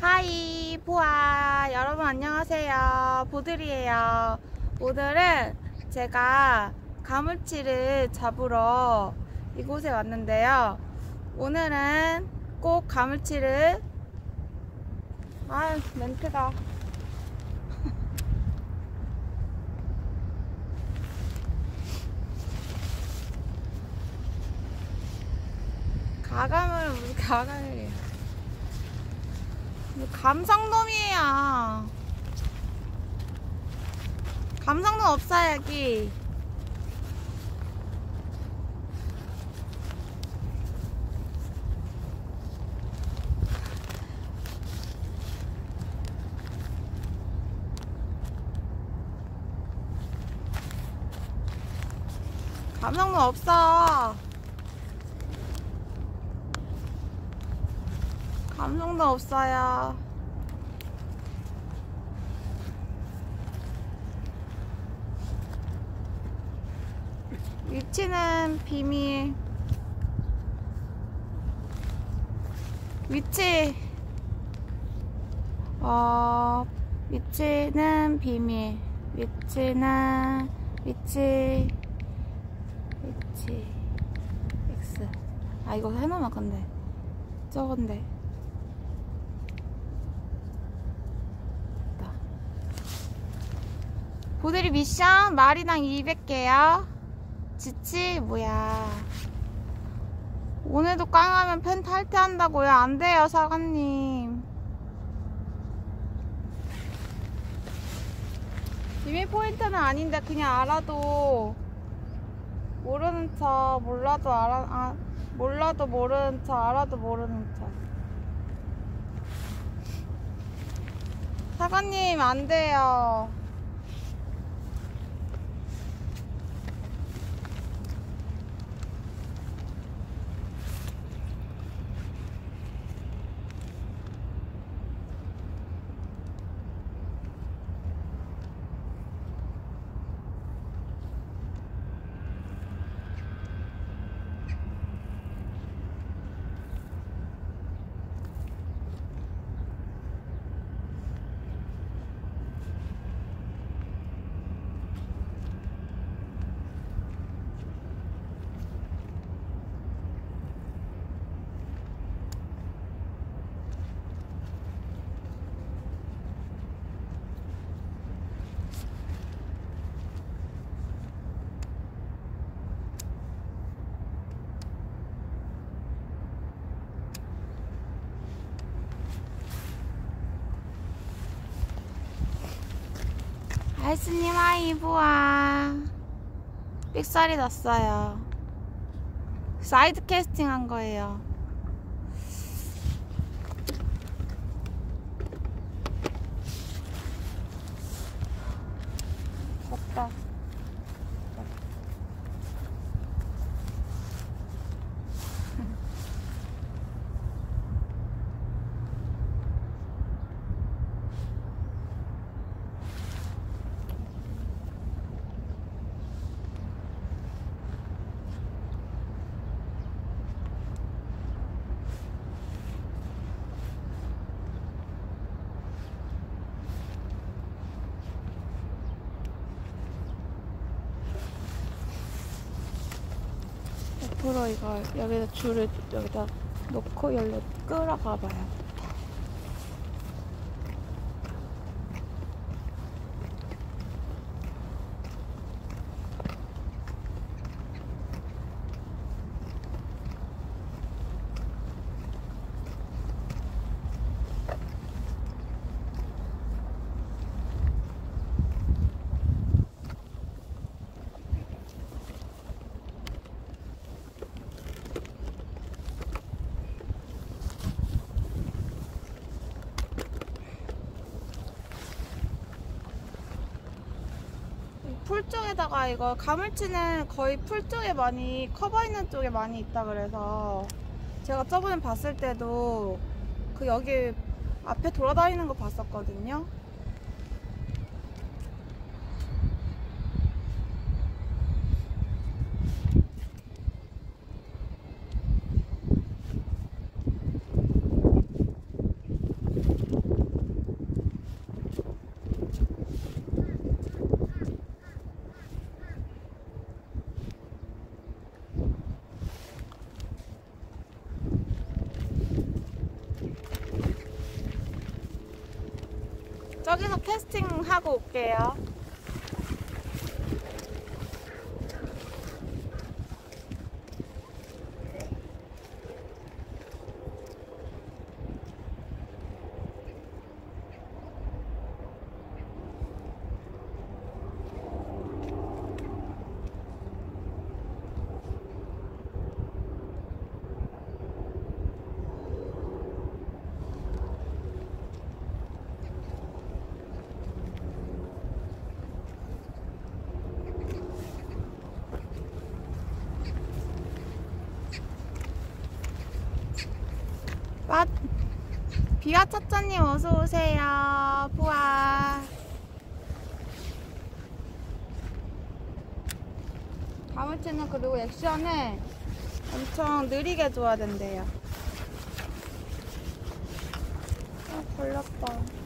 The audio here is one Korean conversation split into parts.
하이 보아 여러분 안녕하세요. 보들이에요. 오늘은 제가 가물치를 잡으러 이곳에 왔는데요. 오늘은 꼭 가물치를 아 멘트가 가감을 무슨 가감이에요 감성돔이에요. 감성돔 없어요 여기. 감성돔 없어 감성도 없어요. 위치는 비밀. 위치. 어, 위치는 비밀. 위치는, 위치. 위치. X. 아, 이거 해놓으면 근데. 저건데. 보드리 미션 마리당 200개요. 지치 뭐야. 오늘도 깡하면 펜 탈퇴한다고요. 안돼요 사관님. 비밀 포인트는 아닌데 그냥 알아도 모르는 척 몰라도 알아 아, 몰라도 모르는 척 알아도 모르는 척. 사관님 안 돼요 알스님 하이브와 삑살이 났어요. 사이드 캐스팅 한 거예요 덥다 앞으로 이걸 여기다 줄을 여기다 놓고 열려 끌어가 봐요. 풀 쪽에다가 이거 가물치는 거의 풀 쪽에 많이 커버 있는 쪽에 많이 있다 그래서 제가 저번에 봤을 때도 그 여기 앞에 돌아다니는 거 봤었거든요. 저기서 캐스팅 하고 올게요. 와, 비와 차차님 어서 오세요. 부아. 가물치는 그리고 액션을 엄청 느리게 줘야 된대요. 아, 걸렸다.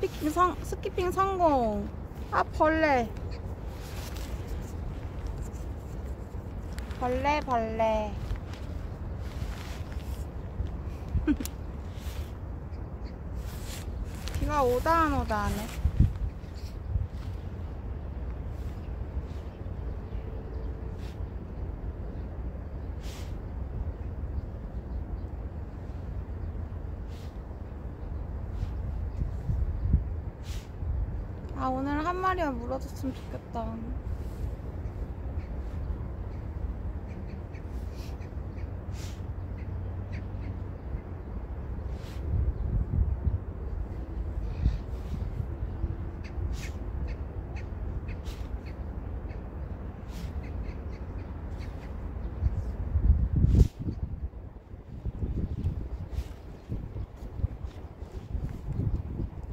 스피킹 성, 스키핑 성공. 아, 벌레. 벌레, 벌레. 비가 오다 안 오다 하네. 아, 오늘 한 물어줬으면 좋겠다.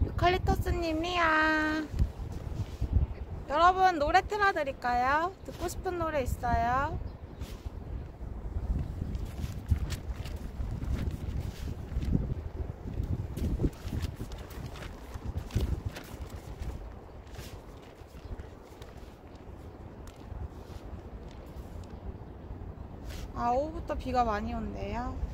유칼리터스님이야. 여러분 노래 틀어드릴까요? 듣고 싶은 노래 있어요? 아 오후부터 비가 많이 온대요.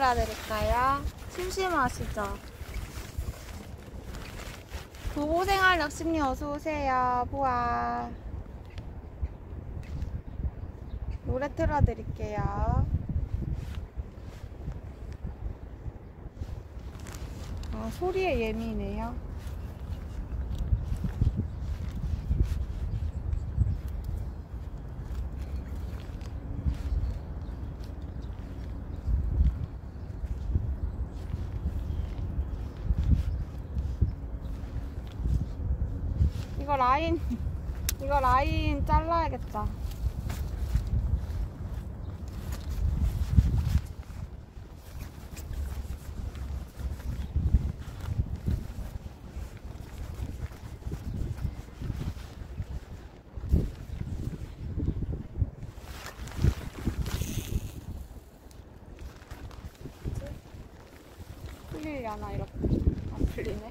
노래 틀어드릴까요? 심심하시죠? 도보생활 낚시님 어서오세요. 보아. 노래 틀어드릴게요. 아, 소리에 예민해요. 이거 라인 이거 잘라야겠다. 하나 이렇게 안 풀리네.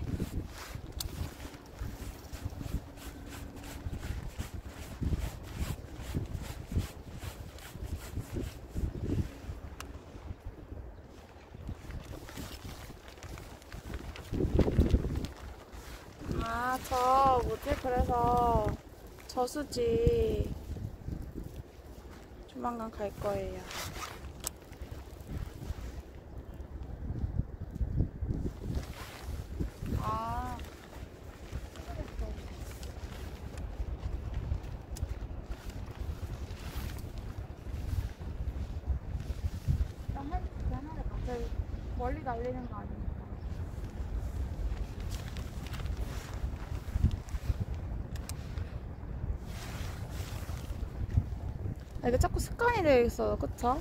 아, 저 뭐지? 그래서 저수지. 조만간 갈 거예요. 아, 멀리 날리는 거 아니니까. 아, 이게 자꾸 습관이 되어 있어요, 그쵸?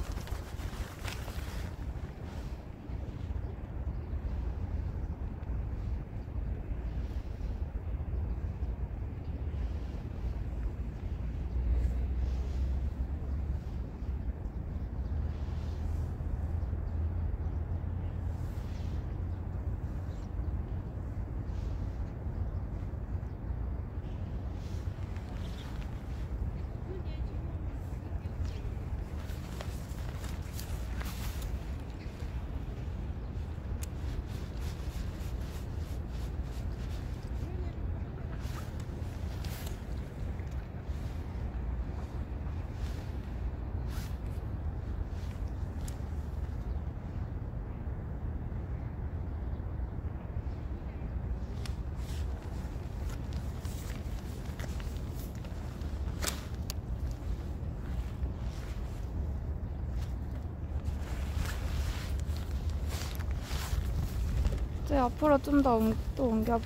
앞으로 좀 더 또 옮겨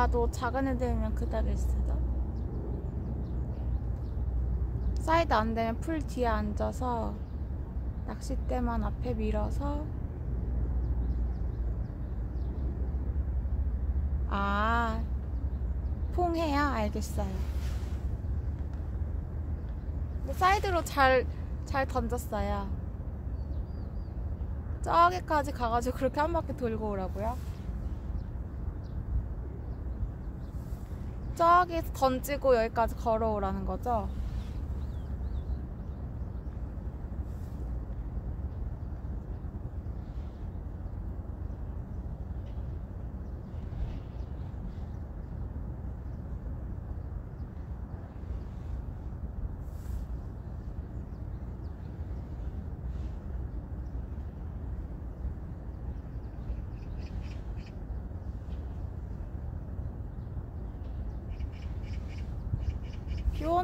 몰라도 작은 애들이면 그닥일 수도. 사이드 안 되면 풀 뒤에 앉아서 낚싯대만 앞에 밀어서 아 퐁해요? 알겠어요. 근데 사이드로 잘, 잘 던졌어요. 저기까지 가가지고 그렇게 한 바퀴 돌고 오라고요? 저기 던지고 여기까지 걸어오라는 거죠?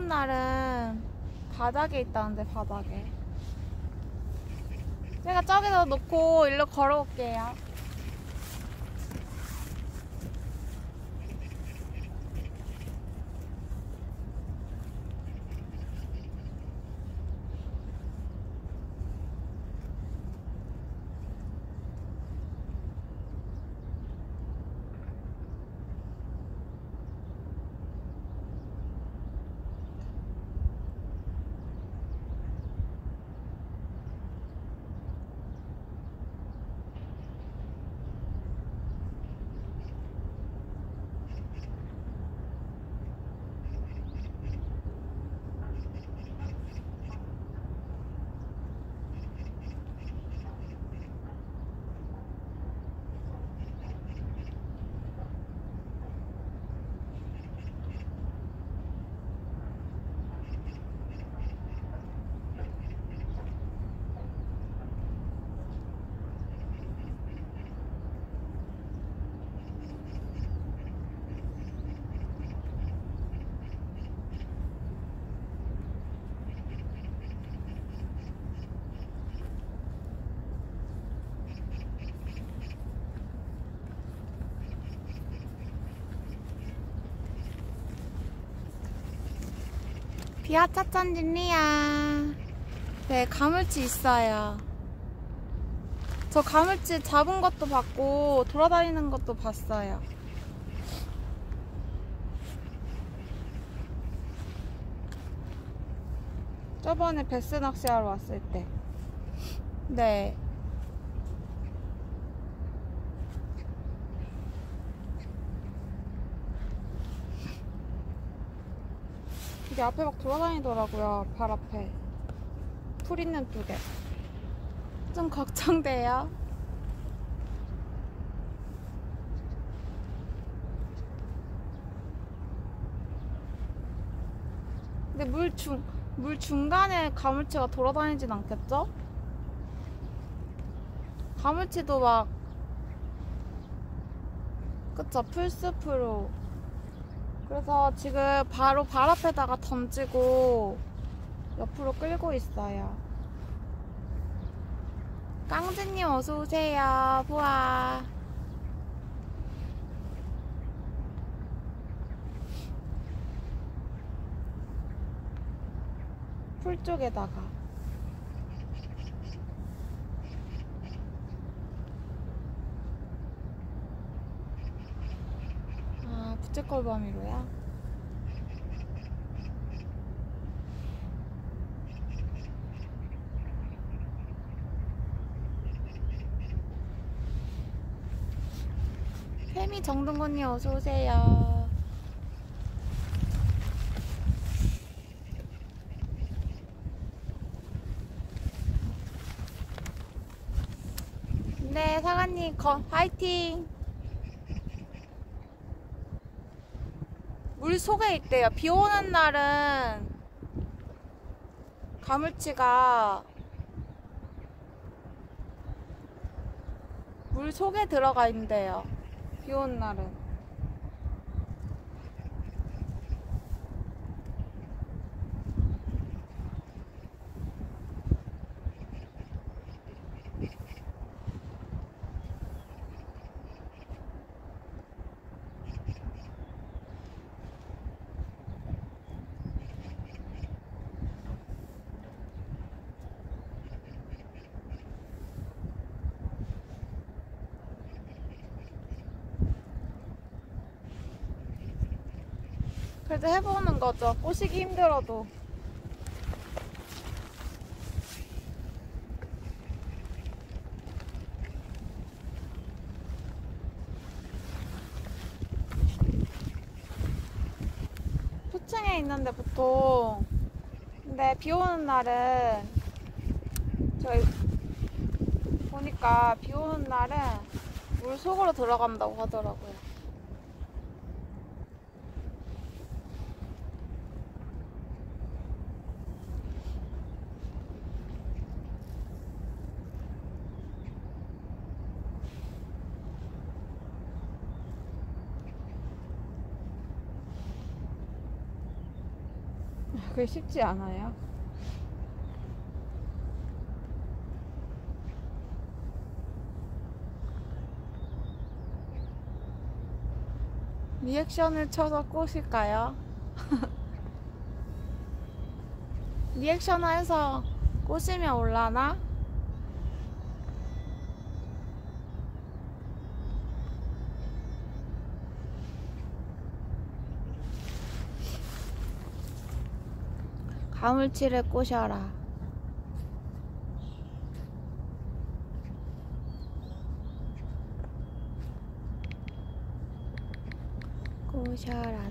비온 날은 바닥에 있다는데 바닥에. 제가 저기다 놓고 일로 걸어올게요 비아 차찬 진리야. 네 가물치 있어요. 저 가물치 잡은 것도 봤고 돌아다니는 것도 봤어요. 저번에 베스 낚시하러 왔을 때. 네. 이게 앞에 막 돌아다니더라고요. 발 앞에. 풀 있는 쪽에. 좀 걱정돼요. 근데 물 중, 물 중간에 가물치가 돌아다니진 않겠죠? 가물치도 막, 그쵸, 풀숲으로. 그래서 지금 바로 발 앞에다가 던지고 옆으로 끌고 있어요. 깡즈님 어서 오세요. 부아. 풀 쪽에다가. 아, 부채꼴밤이로야? 혜미 정동건님 어서오세요. 네, 사관님, 거, 화이팅! 물 속에 있대요. 비 오는 날은 가물치가 물 속에 들어가 있는데요. 비 오는 날은. 그래도 해보는 거죠. 꼬시기 힘들어도. 표층에 있는데 보통 근데 비 오는 날은 저희 보니까 비 오는 날은 물 속으로 들어간다고 하더라고요. 그게 쉽지 않아요. 리액션을 쳐서 꼬실까요? 리액션 해서 꼬시면 올라나? 가물치를 꼬셔라. 꼬셔라.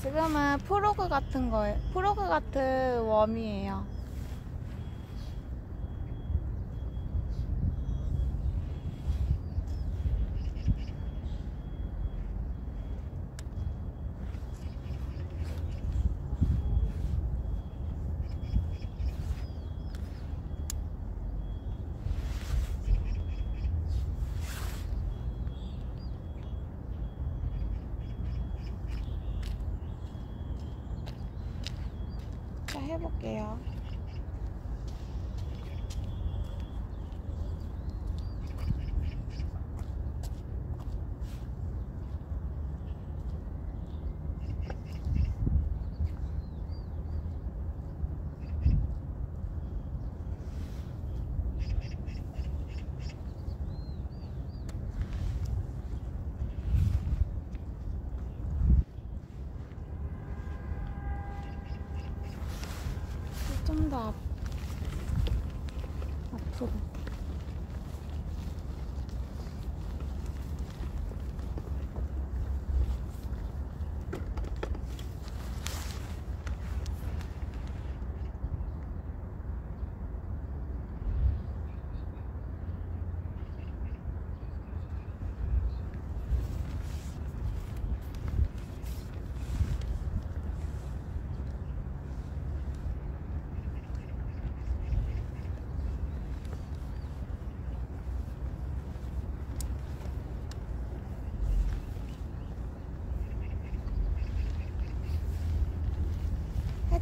지금은 프로그 같은 거예요. 프로그 같은 웜이에요. 자, 해볼게요. 좀 더 앞, 앞으로.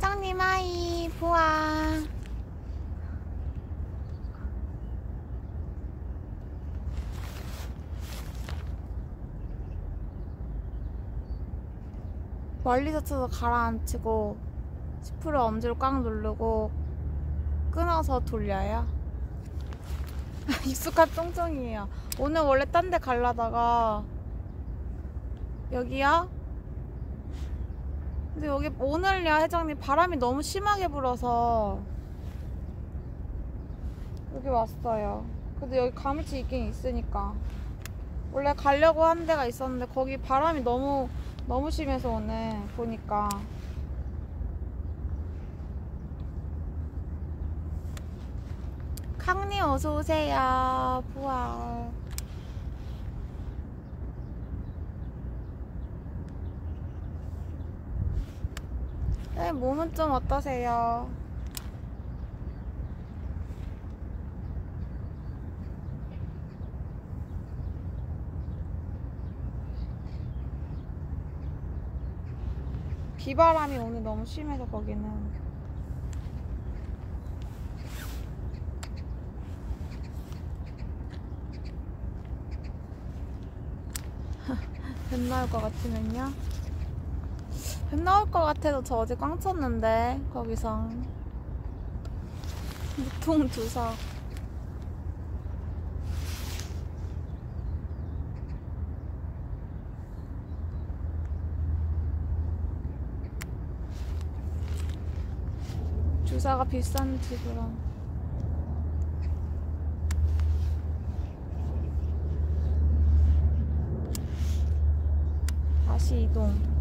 회장님 하이 부아 멀리서 쳐서 가라앉히고 10% 엄지로 꽉 누르고 끊어서 돌려요? 익숙한 똥정이에요. 오늘 원래 딴 데 갈라다가 여기요? 근데 여기 오늘요 회장님 바람이 너무 심하게 불어서 여기 왔어요. 근데 여기 가물치 있긴 있으니까 원래 가려고 한 데가 있었는데 거기 바람이 너무 너무 심해서 오늘 보니까康니 어서 오세요. 부활. 네, 몸은 좀 어떠세요? 비바람이 오늘 너무 심해서 거기는 뱀 나올 것 같으면요? 뱀 나올 것 같아서 저 어제 꽝 쳤는데 거기서 무통 주사 주사가 비싼지 그럼 다시 이동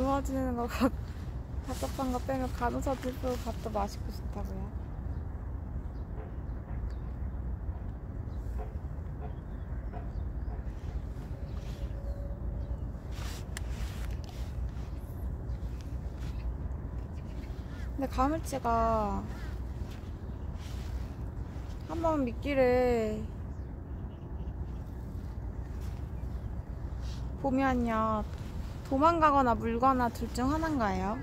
누워 지내는 거 밥, 답답한 거 빼면 간호사 들고 밥도 맛있고 좋다고요. 근데 가물치가 한 번 미끼를 보면요 도망가거나 물거나 둘 중 하나인가요?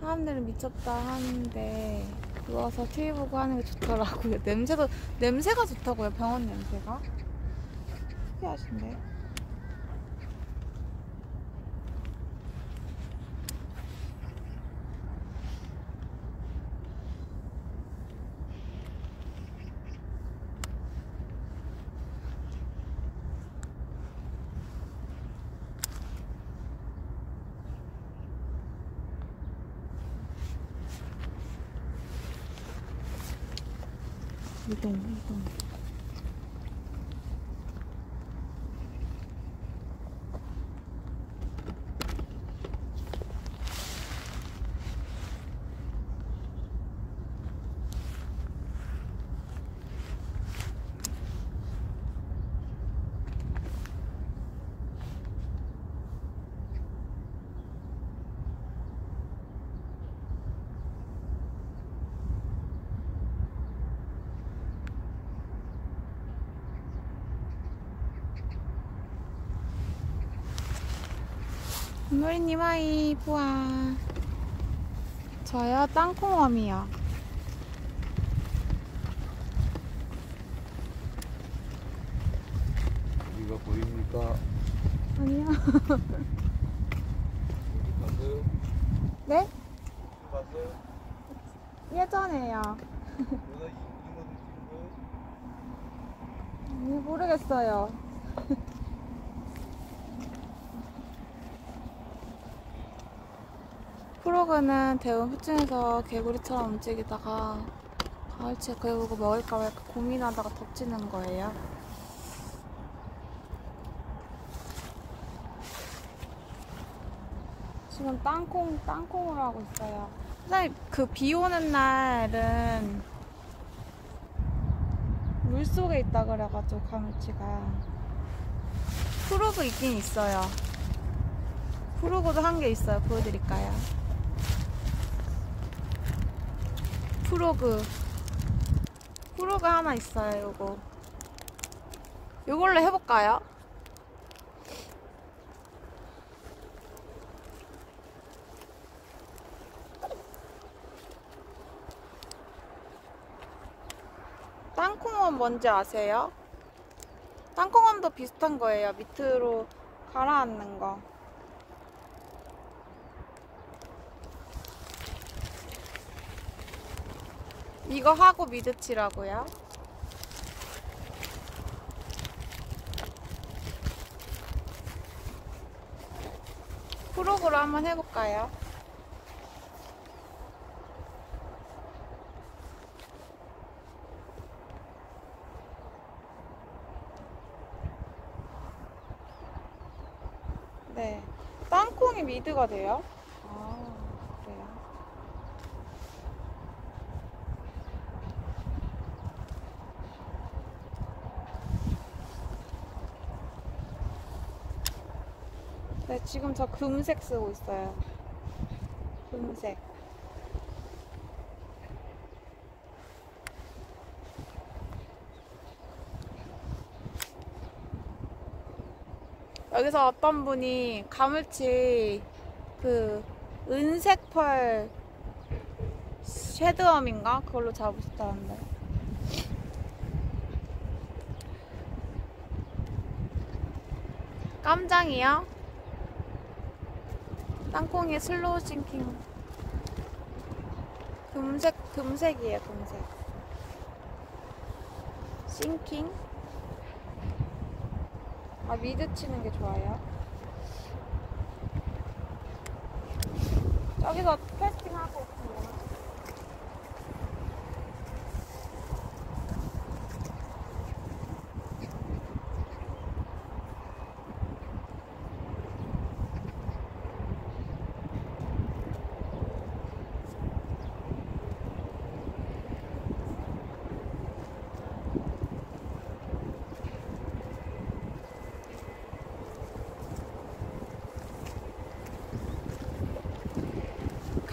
사람들은 미쳤다 하는데 누워서 TV 보고 하는 게 좋더라고요. 냄새도 냄새가 좋다고요. 병원 냄새가 특이하신데. 이동 이동. 물님 하이 보아 저요 땅콩웜이요. 여기가 보입니까? 아니요 어디 갔어요? 네? 어디 갔어요? 예전에요 내가 이, 이모들 찍은 거예요? 음, 모르겠어요 프로그는 대부분 후층에서 개구리처럼 움직이다가 가을치에 그거 먹을까 말까 고민하다가 덮치는 거예요 지금 땅콩, 땅콩으로 하고 있어요. 선생님, 그비 오는 날은 물 속에 있다 그래가지고 가물치가. 프로그 있긴 있어요. 프로그도 한개 있어요. 보여드릴까요? 프로그. 프로그 하나 있어요, 요거. 요걸로 해볼까요? 땅콩은 뭔지 아세요? 땅콩함도 비슷한 거예요. 밑으로 가라앉는 거. 이거 하고 미드 치라고요? 프로그로 한번 해볼까요? 네. 땅콩이 미드가 돼요? 아, 그래요. 네, 지금 저 금색 쓰고 있어요. 금색. 여기서 어떤 분이 가물치 그 은색 pearl shad worm인가? 그걸로 잡으셨다는데. 깜장이요? 땅콩이 slow sinking. 금색, 금색이에요, 금색. 싱킹? 아, 미드 치는 게 좋아요. 저기서 캐스팅 하고 있습니다.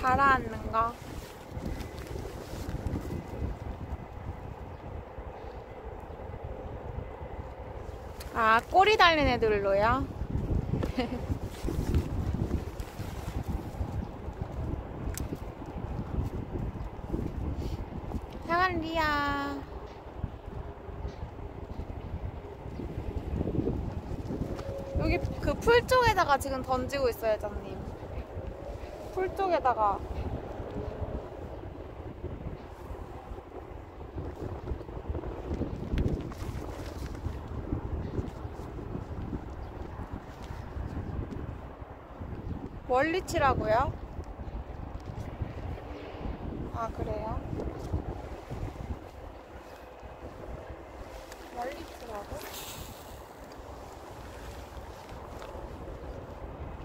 가라앉는 거. 아, 꼬리 달린 애들로요? 향한 리아. 여기 그 풀 쪽에다가 지금 던지고 있어요, 회장님. 풀 쪽에다가. 멀리 치라고요? 아, 그래요? 멀리 치라고?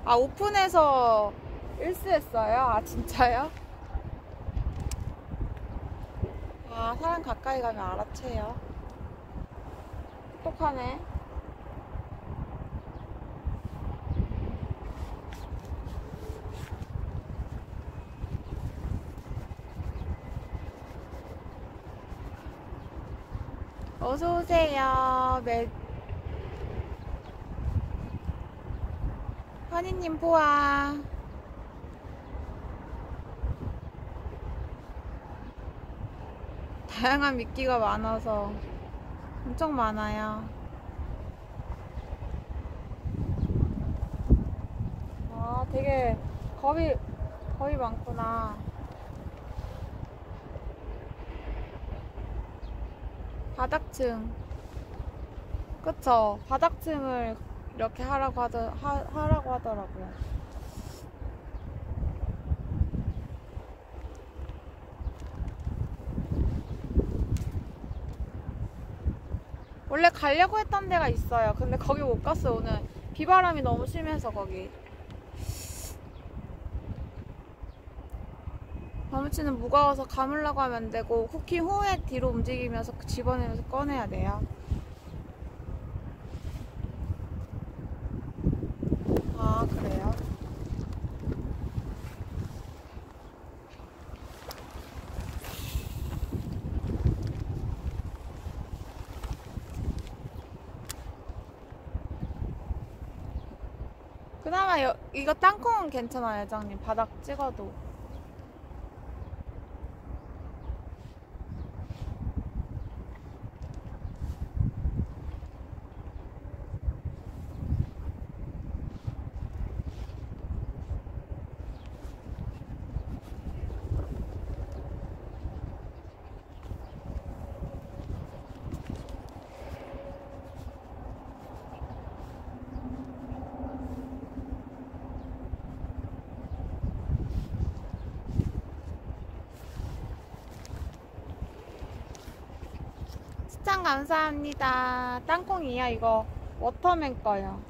아, 오픈해서 일스했어요? 아, 진짜요? 아, 사람 가까이 가면 알아채요. 똑똑하네. 어서오세요. 매... 환희님 보아. 다양한 미끼가 많아서 엄청 많아요. 아, 되게 겁이, 겁이 많구나. 바닥층. 그쵸. 바닥층을 이렇게 하라고 하더, 하, 하라고 하더라고요. 가려고 했던 데가 있어요. 근데 거기 못 갔어요, 오늘. 비바람이 너무 심해서 거기. 바무치는 무거워서 감으려고 하면 안 되고 쿠키 후에 뒤로 움직이면서 집어내면서 꺼내야 돼요. 아 그래요? 그나마 여, 이거 땅콩은 괜찮아요, 회장님. 바닥 찍어도. 감사합니다. 땅콩이야 이거 워터맨 거요.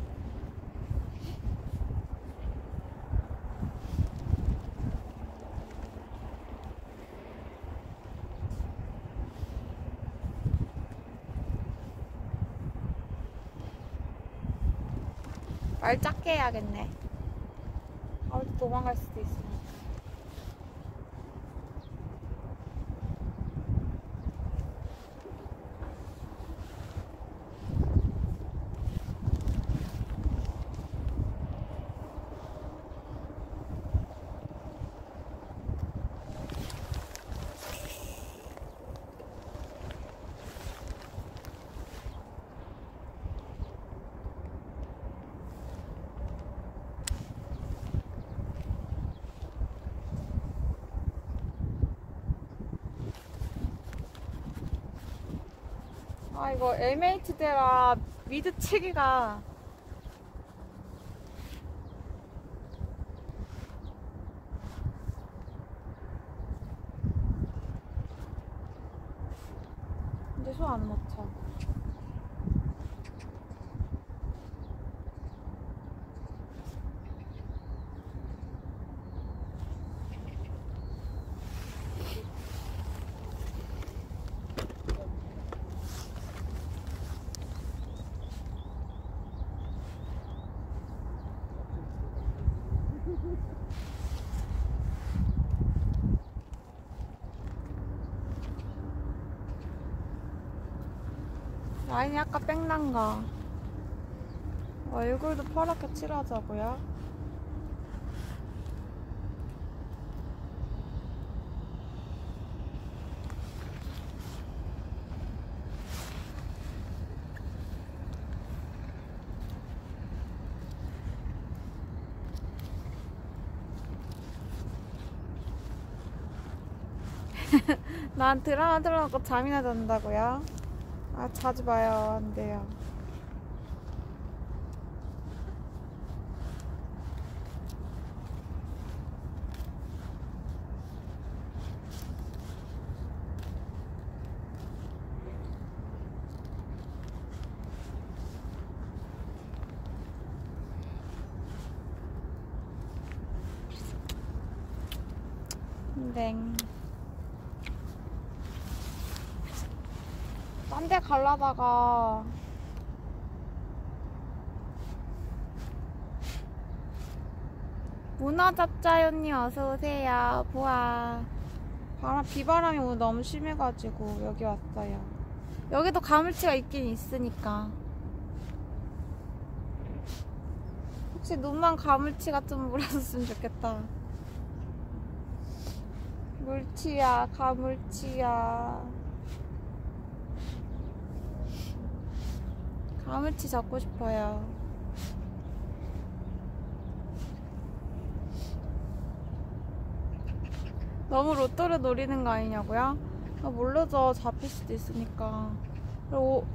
말 작게 해야겠네. 아, 도망갈 수도 있어. 아 이거 LMH대라 미드 치기가 근데 손안 놓쳐 라인이 아까 뺑난 거. 얼굴도 퍼렇게 칠하자고요. 난 드라마 틀어놓고 잠이나 잔다고요? 아 자지 마요. 안 돼요 네. 갈라다가 문화잡자연님 어서오세요. 보아. 바람, 비바람이 오늘 너무 심해가지고 여기 왔어요. 여기도 가물치가 있긴 있으니까. 혹시 눈만 가물치가 좀 물었으면 좋겠다. 물치야 가물치야 가물치 잡고 싶어요. 너무 로또를 노리는 거 아니냐고요? 아, 모르죠. 잡힐 수도 있으니까. 그리고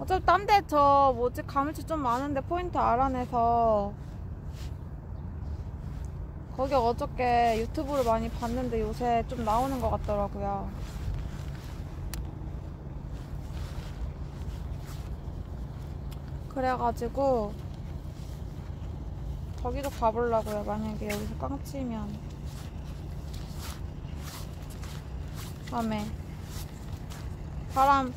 어차피 딴 데 저 뭐지 가물치 좀 많은데 포인트 알아내서 거기 어저께 유튜브를 많이 봤는데 요새 좀 나오는 것 같더라고요. 그래가지고 거기도 가보려고요. 만약에 여기서 깡치면. 밤에. 바람.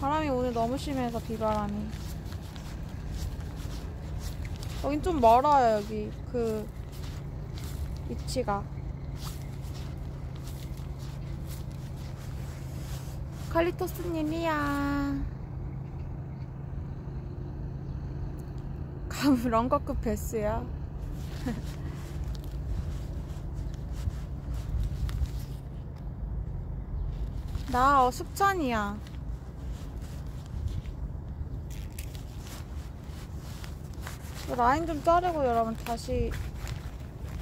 바람이 오늘 너무 심해서 비바람이. 여긴 좀 멀어요 여기. 그 위치가. 칼리토스님이야 런거급 베스야. 나 어, 숙천이야. 라인 좀 자르고 여러분 다시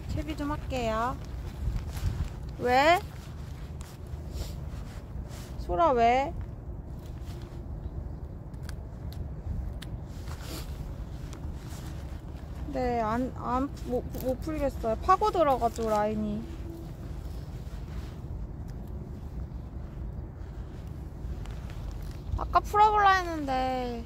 채비 좀 할게요. 왜? 소라 왜? 네, 안, 안, 못, 못 풀겠어요. 파고 들어가지고, 라인이. 아까 풀어볼라 했는데.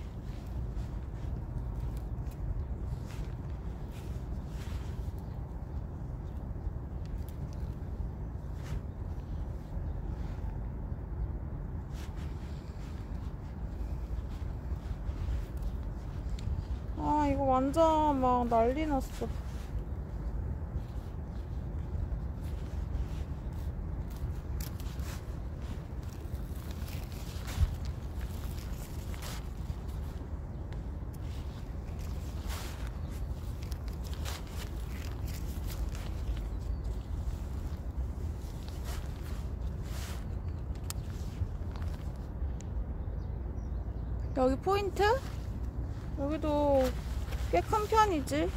아, 이거 완전 막 난리 났어. 여기 포인트? 여기도 꽤 큰 편이지.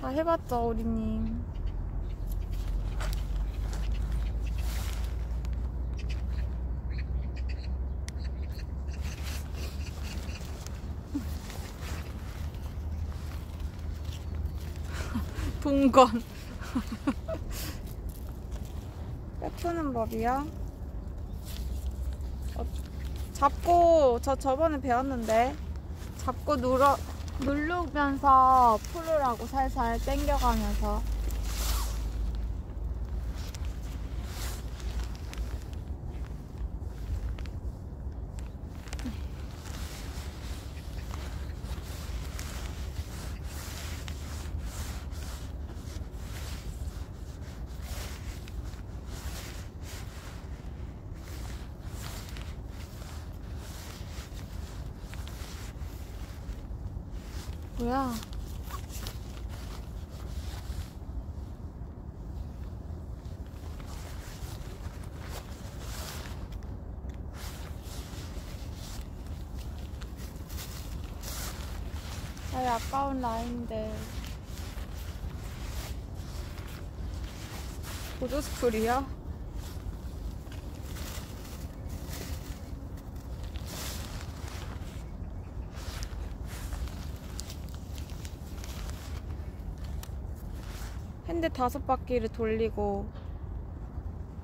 다 해봤죠, 우리님. 동건. 법이요? 어, 잡고 저 저번에 배웠는데 잡고 눌러 누르면서 풀으라고 살살 당겨가면서 뭐야? 아까운 라인인데 보조 스쿨이야? 핸드 다섯 바퀴를 돌리고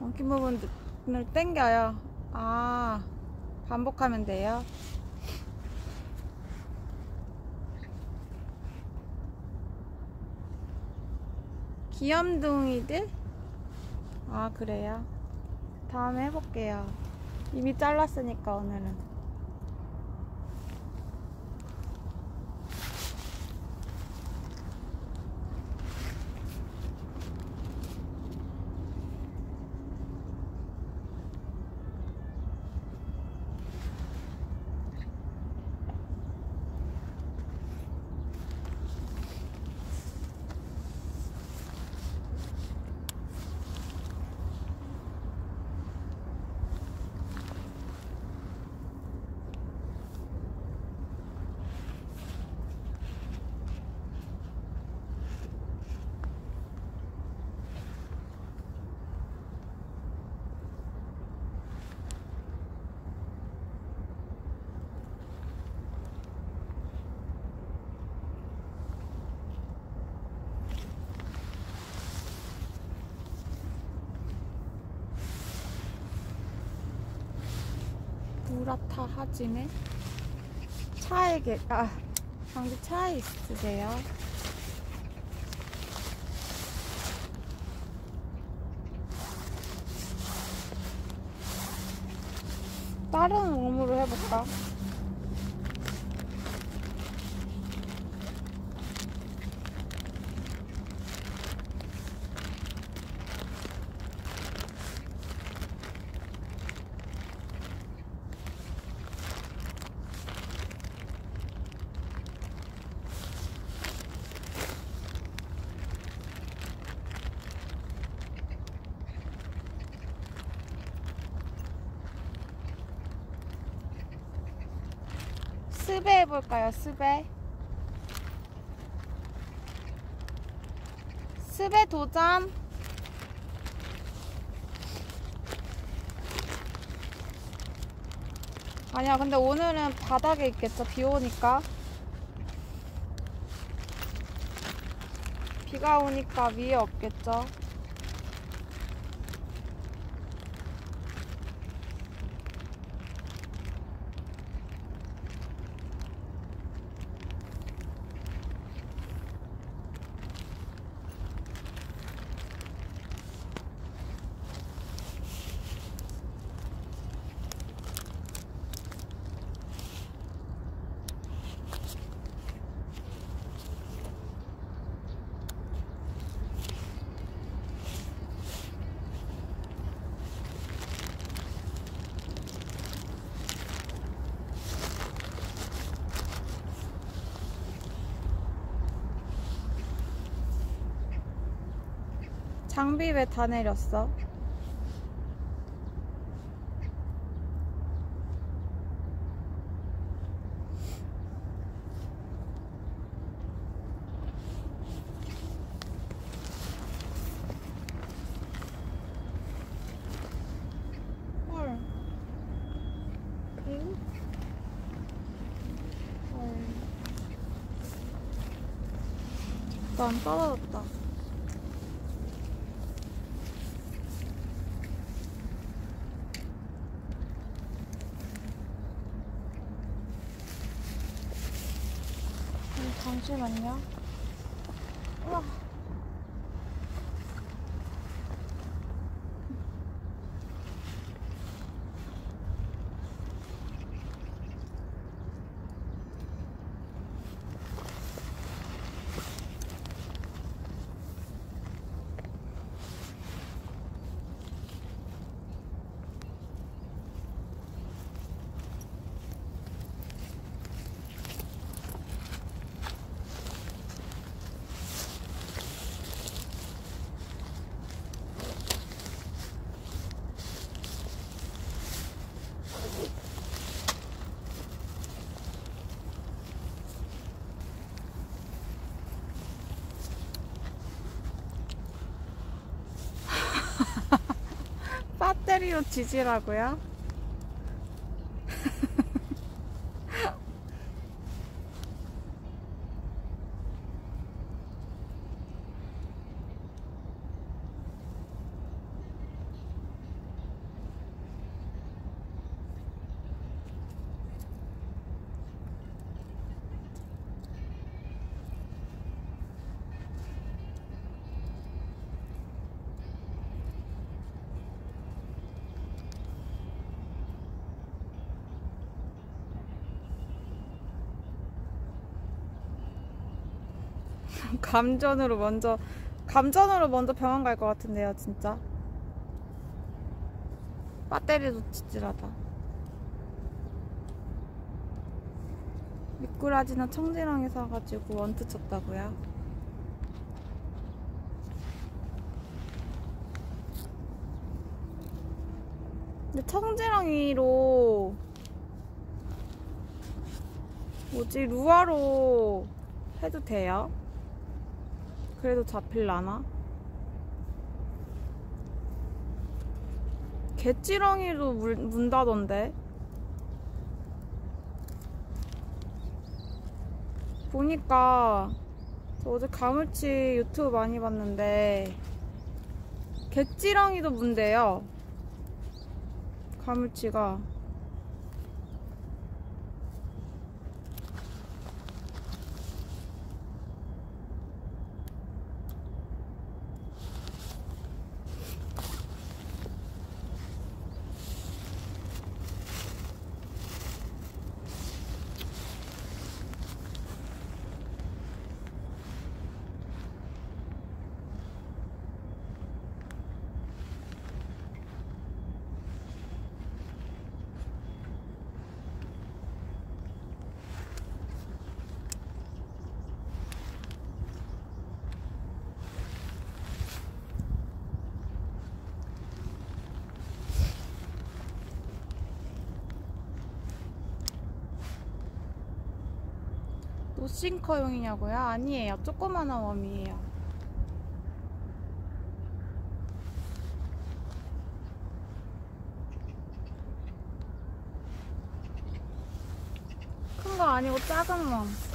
엉킨 부분을 당겨요. 아, 반복하면 돼요. 귀염둥이들? 아, 그래요? 다음에 해볼게요. 이미 잘랐으니까, 오늘은. 무라타 하지네 차에 계, 아, 방금 차에 있으세요? 다른 웜으로 해볼까? 스베 해볼까요? 스베. 스베 도전. 아니야, 근데 오늘은 바닥에 있겠죠? 비 오니까. 비가 오니까 위에 없겠죠? 장비 왜 다 내렸어? 지지라고요? 감전으로 먼저 감전으로 먼저 병원 갈 것 같은데요, 진짜. 배터리도 찌질하다. 미꾸라지나 청지랑이 사가지고 원투 쳤다고요? 근데 청지랑이로 뭐지 루아로 해도 돼요? 그래도 잡힐라나? 개찌렁이도 물, 문다던데? 보니까 저 어제 가물치 유튜브 많이 봤는데 개찌렁이도 문대요. 가물치가 싱커용이냐고요? 아니에요. 조그마한 웜이에요. 큰 거 아니고 작은 웜.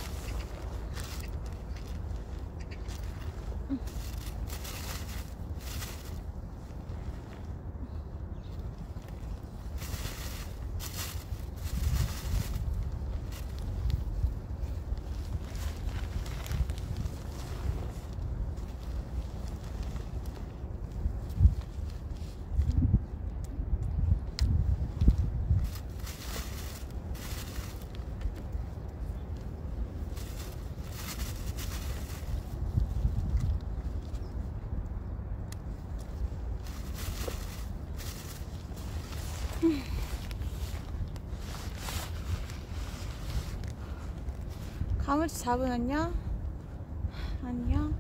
가물치 잡으면요? 아니요.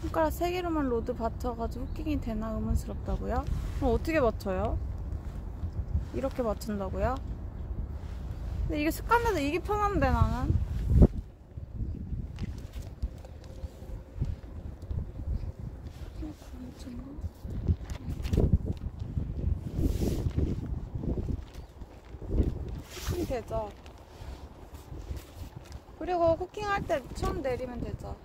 손가락 세 개로만 rod 받쳐가지고 hooking이 되나 의문스럽다고요? 그럼 어떻게 맞춰요? 이렇게 맞춘다고요? 근데 이게 습관돼서 이게 편한데 나는 쿠킹 되죠. 그리고 쿠킹할 때 처음 내리면 되죠.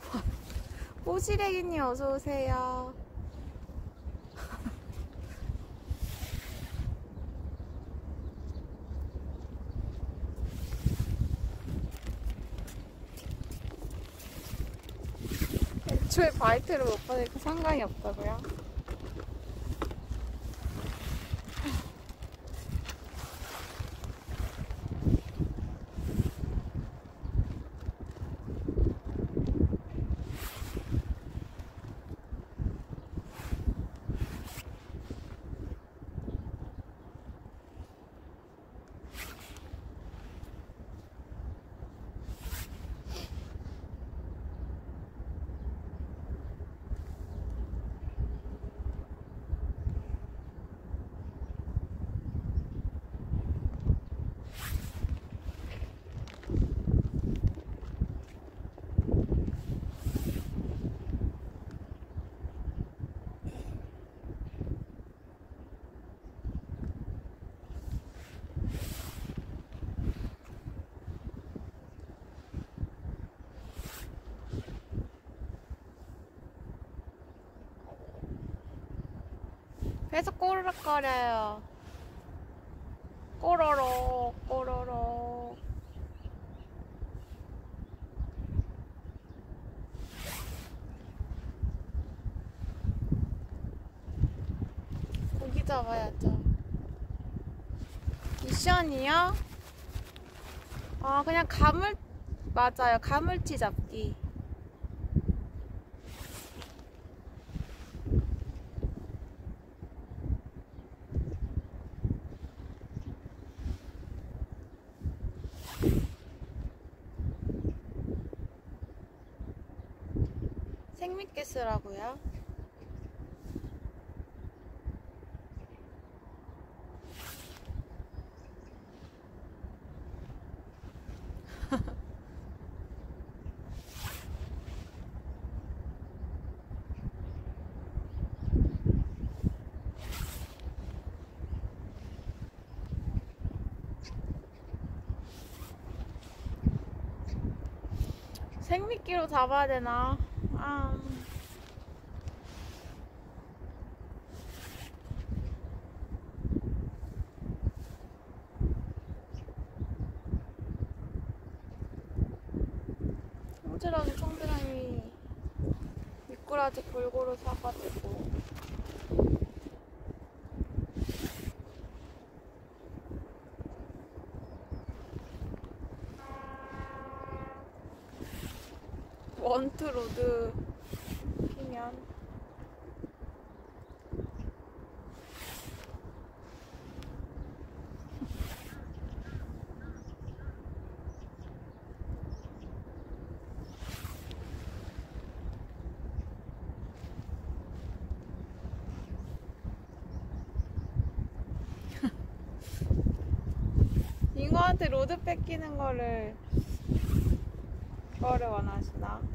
뽀시래기님 어서 오세요. 바이트를 못 받으니까 상관이 없다고요? 꼬르륵거려요. 꼬로록 꼬로록. 고기 잡아야죠. 미션이요? 아 그냥 가물 맞아요 가물치 잡기. 생미기스라고요? 생미끼로 잡아야 되나? 아. 어제라도 청드랑이 미꾸라지 골고루 사가지고. 원투 로드 키면 잉어한테 로드 뺏기는 거를 그거를 원하시나?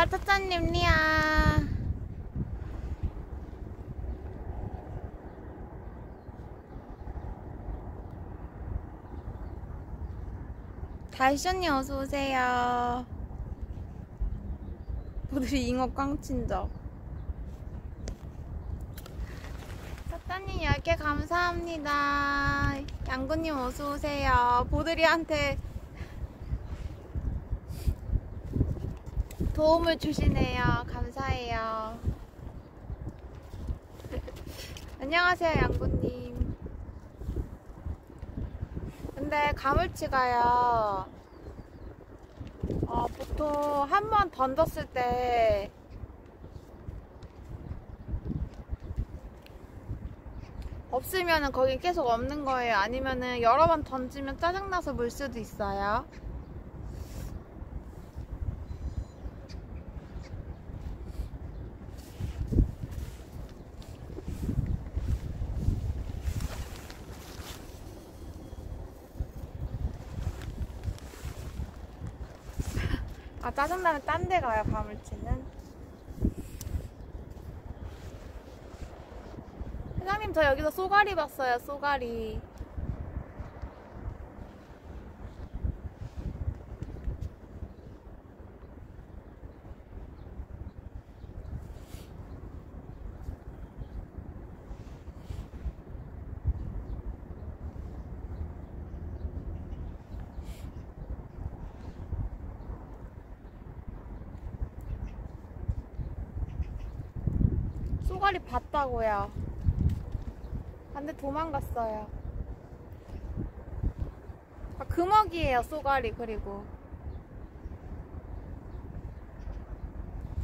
비아타짜님이야. 달션님 어서 오세요. 모두리 잉어 꽝친적. 사따님 10개 감사합니다. 양구님 어서 오세요. 보드리한테 도움을 주시네요. 감사해요. 안녕하세요, 양구님. 근데 가물치가요. 어, 보통 한 번 던졌을 때 없으면은 거기 계속 없는 거예요. 아니면은 여러 번 던지면 짜증나서 물 수도 있어요. 아, 짜증나면 딴 데 가요, 가물치는. 회장님, 저 여기서 쏘가리 봤어요, 쏘가리. 봤다고요. 근데 도망갔어요. 아, 금어기예요, 쏘가리, 그리고.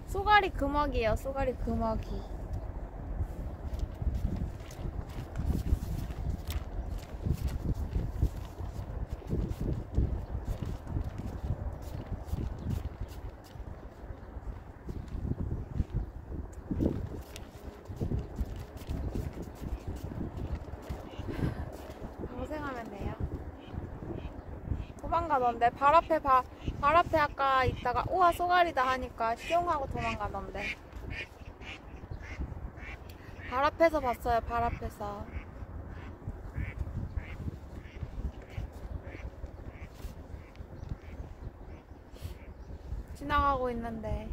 쏘가리 금어기예요, 쏘가리 금어기. 고생하면 돼요. 도망가던데 발 앞에 바, 발 앞에 아까 있다가 우와 쏘가리다 하니까 시용하고 도망가던데. 발 앞에서 봤어요. 발 앞에서. 지나가고 있는데.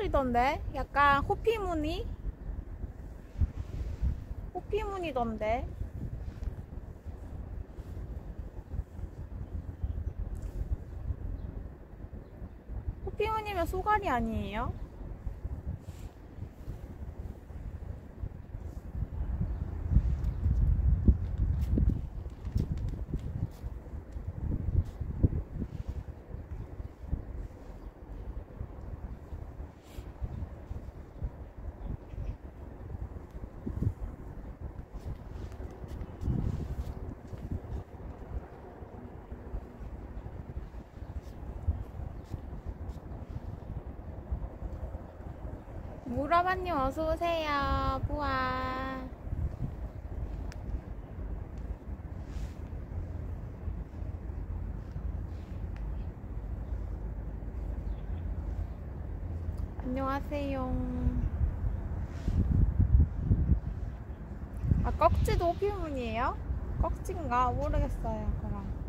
쏘가리던데? 약간 호피무늬? 호피무늬던데? 호피무늬면 쏘가리 아니에요? 무라바님 어서오세요. 부아. 안녕하세요. 아, 꺽지도 호피문이에요? 꺽지인가? 모르겠어요, 그럼.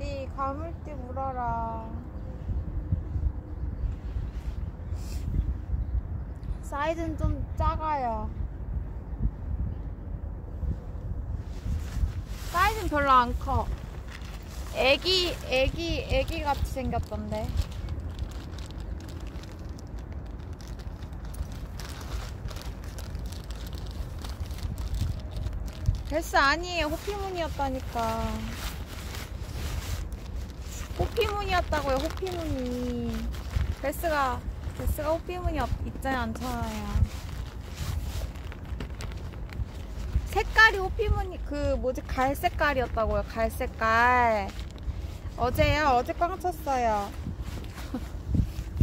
가물띠, 가물띠 물어라. 사이즈는 좀 작아요. 사이즈는 별로 안 커. 애기, 애기, 애기 같이 생겼던데. 베스 아니에요. 호피문이었다니까. 호피문이었다고요. 호피문이. 베스가 베스가 호피문이 없, 있잖아요. 않잖아요. 색깔이 호피문이 그 뭐지 갈색깔이었다고요. 갈색깔. 어제요. 어제 꽝 쳤어요.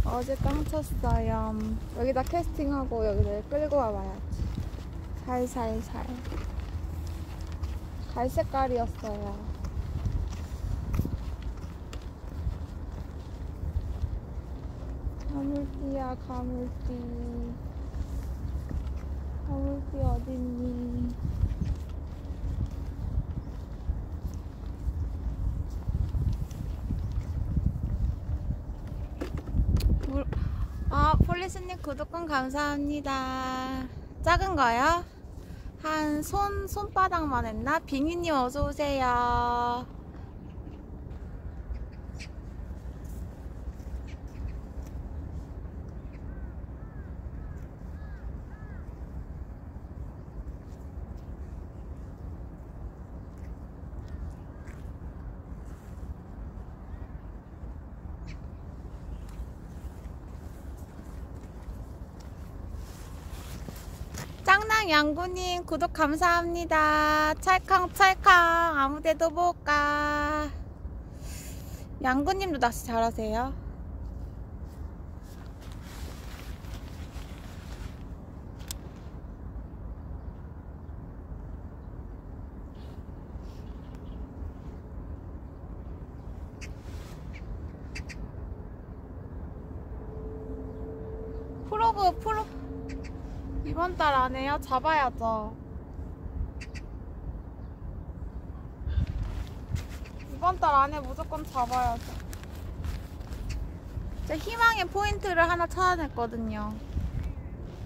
어제 깡 쳤어요. 여기다 캐스팅하고 여기를 끌고 와봐야지. 살살살. 갈색깔이었어요. 가물띠야 가물띠. 가물띠 어딨니? 물- 아, 폴리스님 구독권 감사합니다. 작은 거요? 한 손, 손바닥만 했나? 빙이님 어서오세요. 짱낭 양구님 구독 감사합니다. 찰캉찰캉 아무데도 못 가. 양구님도 낚시 잘하세요. 프로브 프로 이번 달 안에요? 잡아야죠. 이번 달 안에 무조건 잡아야죠. 제 희망의 포인트를 하나 찾아냈거든요.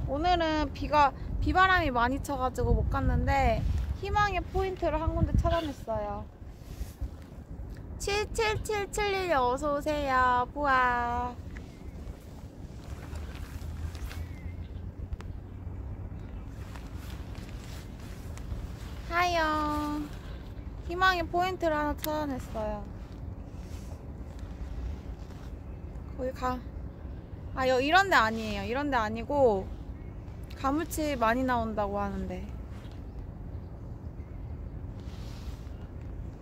오늘은 비가 비바람이 많이 쳐가지고 못 갔는데 희망의 포인트를 한 군데 찾아냈어요. 7777님 어서 오세요. 부아. 하요. 희망의 포인트를 하나 찾아냈어요. 거기 가. 아, 여, 이런 데 아니에요. 이런 데 아니고, 가물치 많이 나온다고 하는데.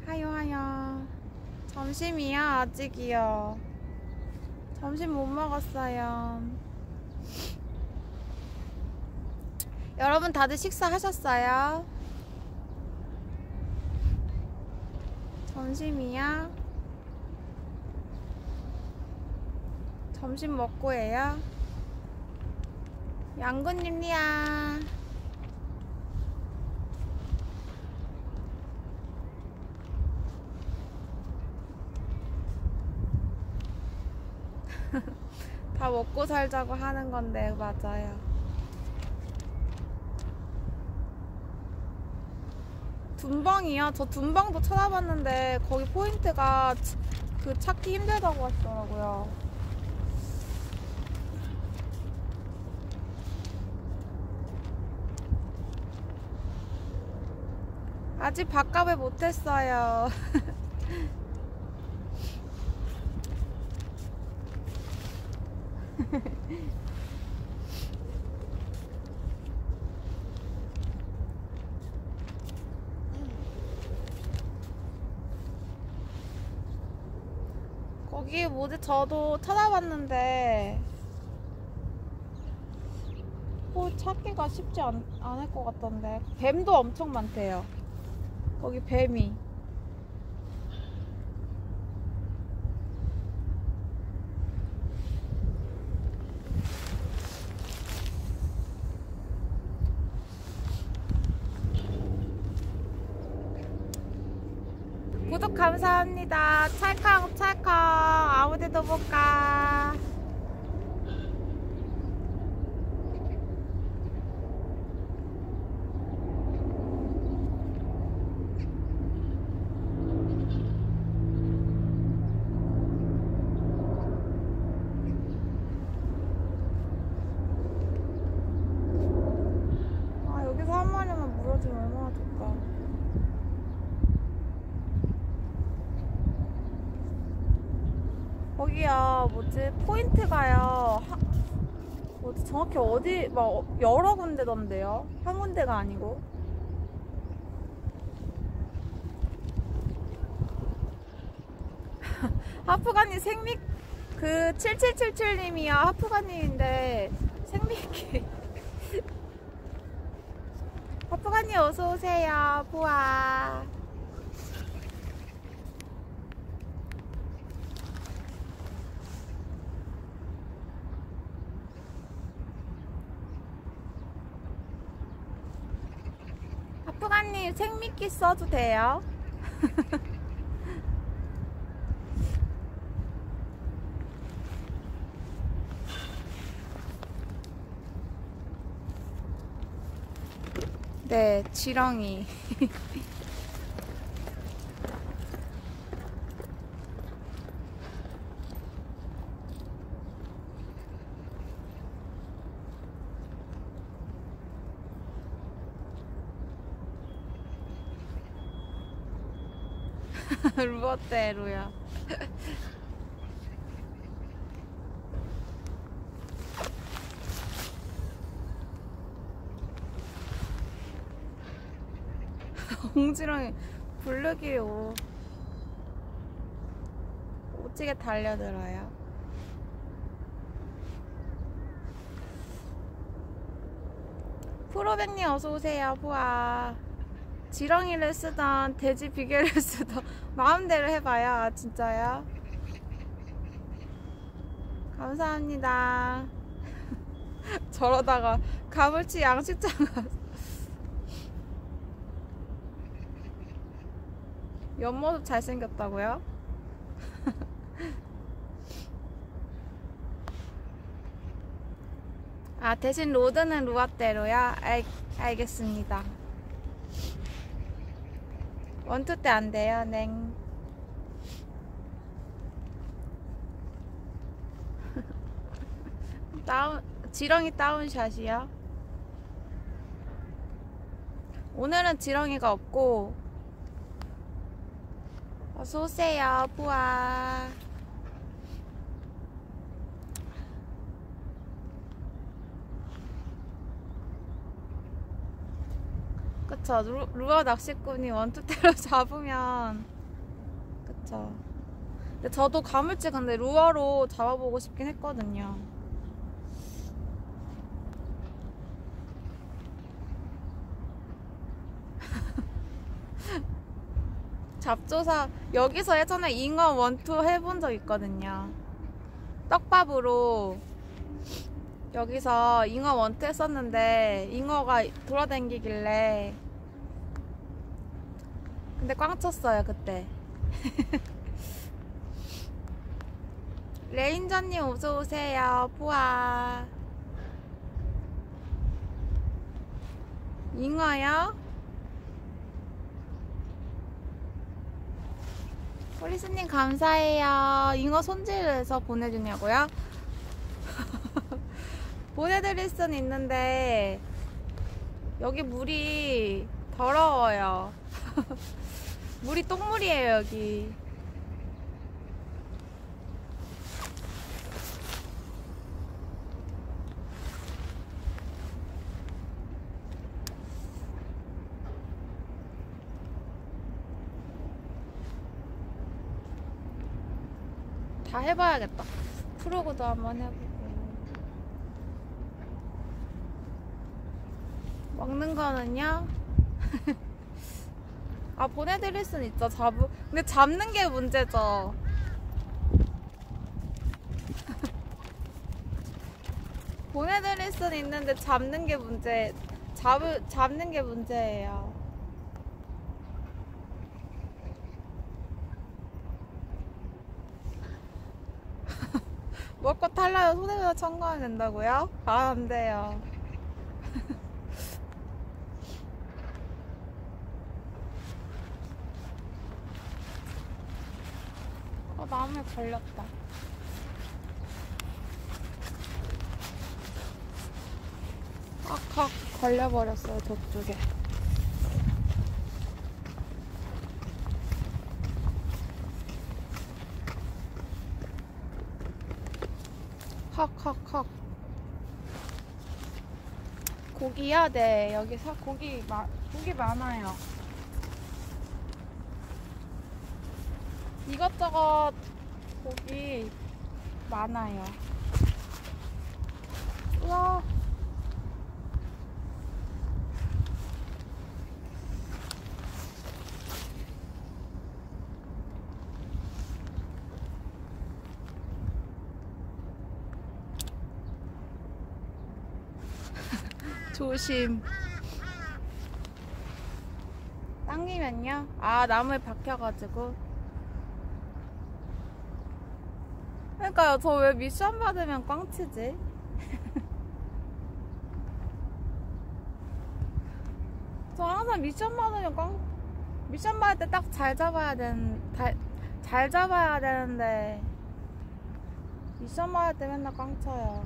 하요, 하요. 점심이요? 아직이요. 점심 못 먹었어요. 여러분 다들 식사하셨어요? 점심이야? 점심 먹고 해요? 양구님이야. 다 먹고 살자고 하는 건데, 맞아요. 둔벙이요? 저 둔벙도 찾아봤는데 거기 포인트가 치- 그 찾기 힘들다고 하시더라고요. 아직 밥값을 못했어요. 거기 뭐지 저도 찾아봤는데 뭐 찾기가 쉽지 않, 않을 것 같던데. 뱀도 엄청 많대요. 거기 뱀이 구독 감사합니다. 찰캉 찰캉 아무데도 못 가. 아 여기서 한 마리만 물어주면 얼마나 좋을까. 거기야 뭐지 포인트가요 하, 뭐지 정확히 어디 막 어- 여러 군데던데요? 한 군데가 아니고. 하프가님 생미 그 7777님이요 하프가님인데 생미기 하프가님 어서 오세요. 보아 생미끼 써도 돼요? 네, 지렁이. 옹지렁이 부르기 오 오지게 달려들어요. 프로백님 어서 오세요, 보아. 지렁이를 쓰던 돼지 비계를 쓰던 마음대로 해봐요. 아, 진짜요? 감사합니다. 저러다가 가물치 양식장 가 옆모습 잘생겼다고요? 아 대신 rod는 루어대로요? 알, 알겠습니다 원투대 안 돼요 냉 다운 지렁이 다운샷이요? 오늘은 지렁이가 없고 어서 오세요, 부아. 그쵸, 루, 루어 낚시꾼이 원투대로 잡으면, 그쵸. 근데 저도 가물치 근데 루어로 잡아보고 싶긴 했거든요. 잡조사 여기서 예전에 잉어 원투 해본 적 있거든요. 떡밥으로 여기서 잉어 원투 했었는데 잉어가 돌아다니길래 근데 꽝 쳤어요 그때. 레인저님 어서 오세요. 보아. 잉어요? 폴리스님 감사해요. 잉어 손질해서 보내주냐고요? 보내드릴 순 있는데 여기 물이 더러워요. 물이 똥물이에요 여기. 다 해봐야겠다. 프로그도 한번 해보고. 먹는 거는요? 아, 보내드릴 순 있죠. 잡으, 근데 잡는 게 문제죠. 보내드릴 순 있는데 잡는 게 문제, 잡, 잡는 게 문제예요. 먹고 탈라요 손해배상 청구하면 된다고요? 아, 안 돼요. 어, 나무에 걸렸다. 꽉꽉 걸려버렸어요, 저쪽에. 헉헉헉 고기야? 네 여기 사 고기 마, 고기 많아요 이것저것 고기 많아요. 우와. 조심. 당기면요? 아, 나무에 박혀가지고. 그러니까요, 저 왜 미션 받으면 꽝치지? 저 항상 미션 받으면 꽝, 미션 받을 때 딱 잘 잡아야 되는, 잘, 잘 잡아야 되는데, 미션 받을 때 맨날 꽝쳐요.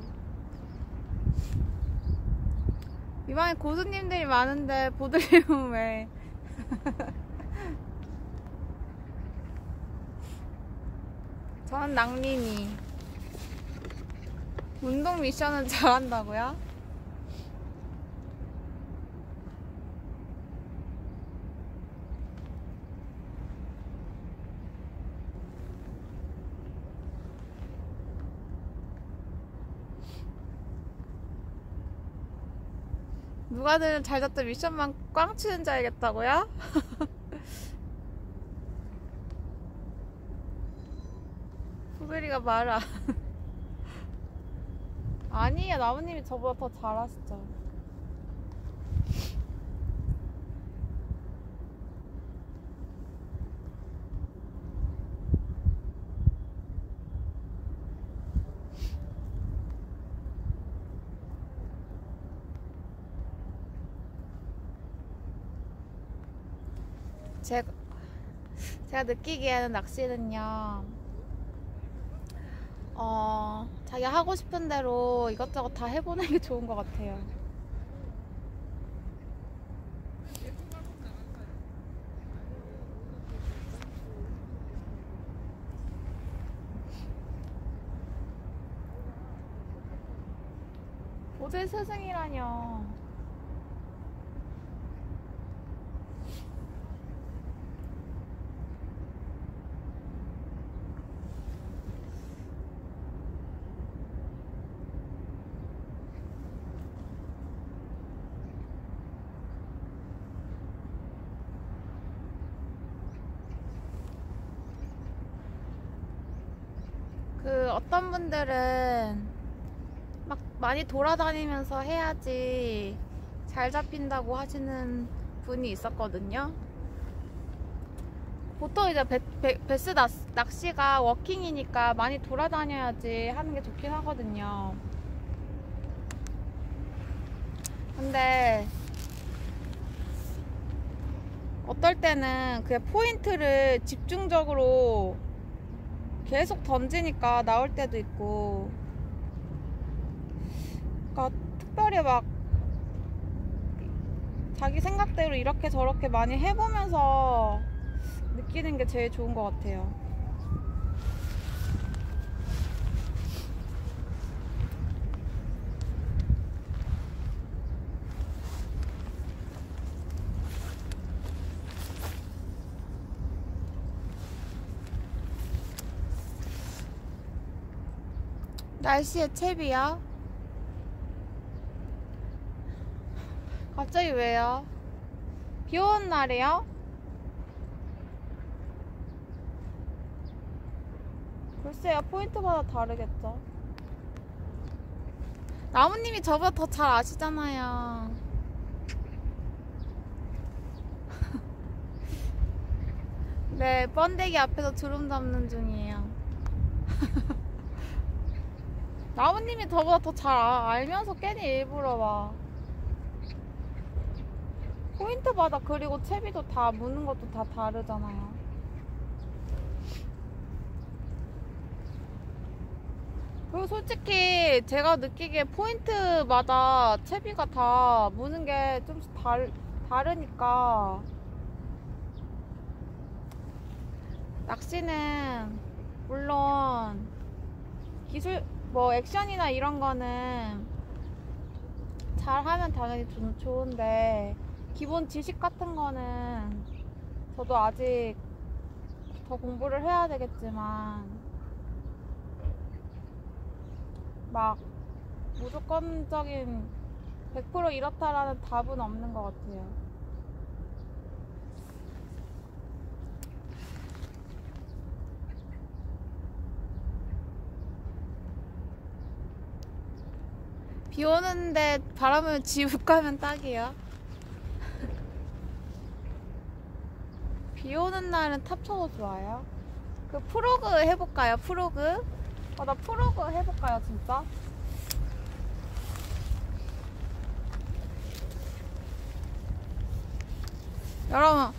이방에 고수님들이 많은데, 보드님은 왜. 전 낭님이. 운동 미션은 잘한다고요? 누가든 잘 잡다 미션만 꽝 치는 줄 알겠다고요? 소리가 말아. 아니에요, 나무님이 저보다 더 잘하시죠. 제가, 제가 느끼기에는 낚시는요, 어, 자기 하고 싶은 대로 이것저것 다 해보는 게 좋은 것 같아요. 모델 스승이라뇨. 그 분들은 막 많이 돌아다니면서 해야지 잘 잡힌다고 하시는 분이 있었거든요. 보통 이제 배, 배, 베스 낚- 낚시가 워킹이니까 많이 돌아다녀야지 하는 게 좋긴 하거든요. 근데 어떨 때는 그 포인트를 집중적으로 계속 던지니까 나올 때도 있고 그러니까 특별히 막 자기 생각대로 이렇게 저렇게 많이 해보면서 느끼는 게 제일 좋은 것 같아요. 날씨의 채비요? 갑자기 왜요? 비 오는 날이요? 글쎄요, 포인트마다 다르겠죠. 나무님이 저보다 더 잘 아시잖아요. 네, 번데기 앞에서 주름 잡는 중이에요. 나무님이 저보다 더 잘 알면서 괜히 일부러 막 포인트마다 그리고 채비도 다 무는 것도 다 다르잖아요. 그리고 솔직히 제가 느끼기에 포인트마다 채비가 다 무는 게 다르, 다르니까 낚시는 물론 기술 뭐 액션이나 이런 거는 잘하면 당연히 좀 좋은데 기본 지식 같은 거는 저도 아직 더 공부를 해야 되겠지만 막 무조건적인 100% 이렇다라는 답은 없는 것 같아요. 비 오는데 바람을 지우 가면 딱이야. 비 오는 날은 탑쳐도 좋아요. 그 프로그 해볼까요? 프로그? 아, 나 프로그 해볼까요, 진짜? 여러분,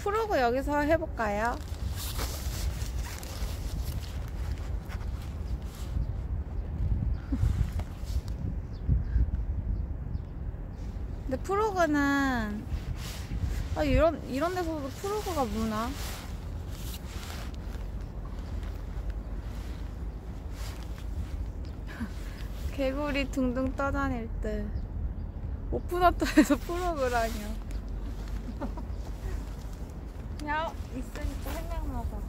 프로그 여기서 해볼까요? 근데 프로그는 아, 이런 이런 데서도 프로그가 무나? 개구리 둥둥 떠다닐 때 오픈어터에서 프로그라뇨. 그냥 있으니까 생각나서.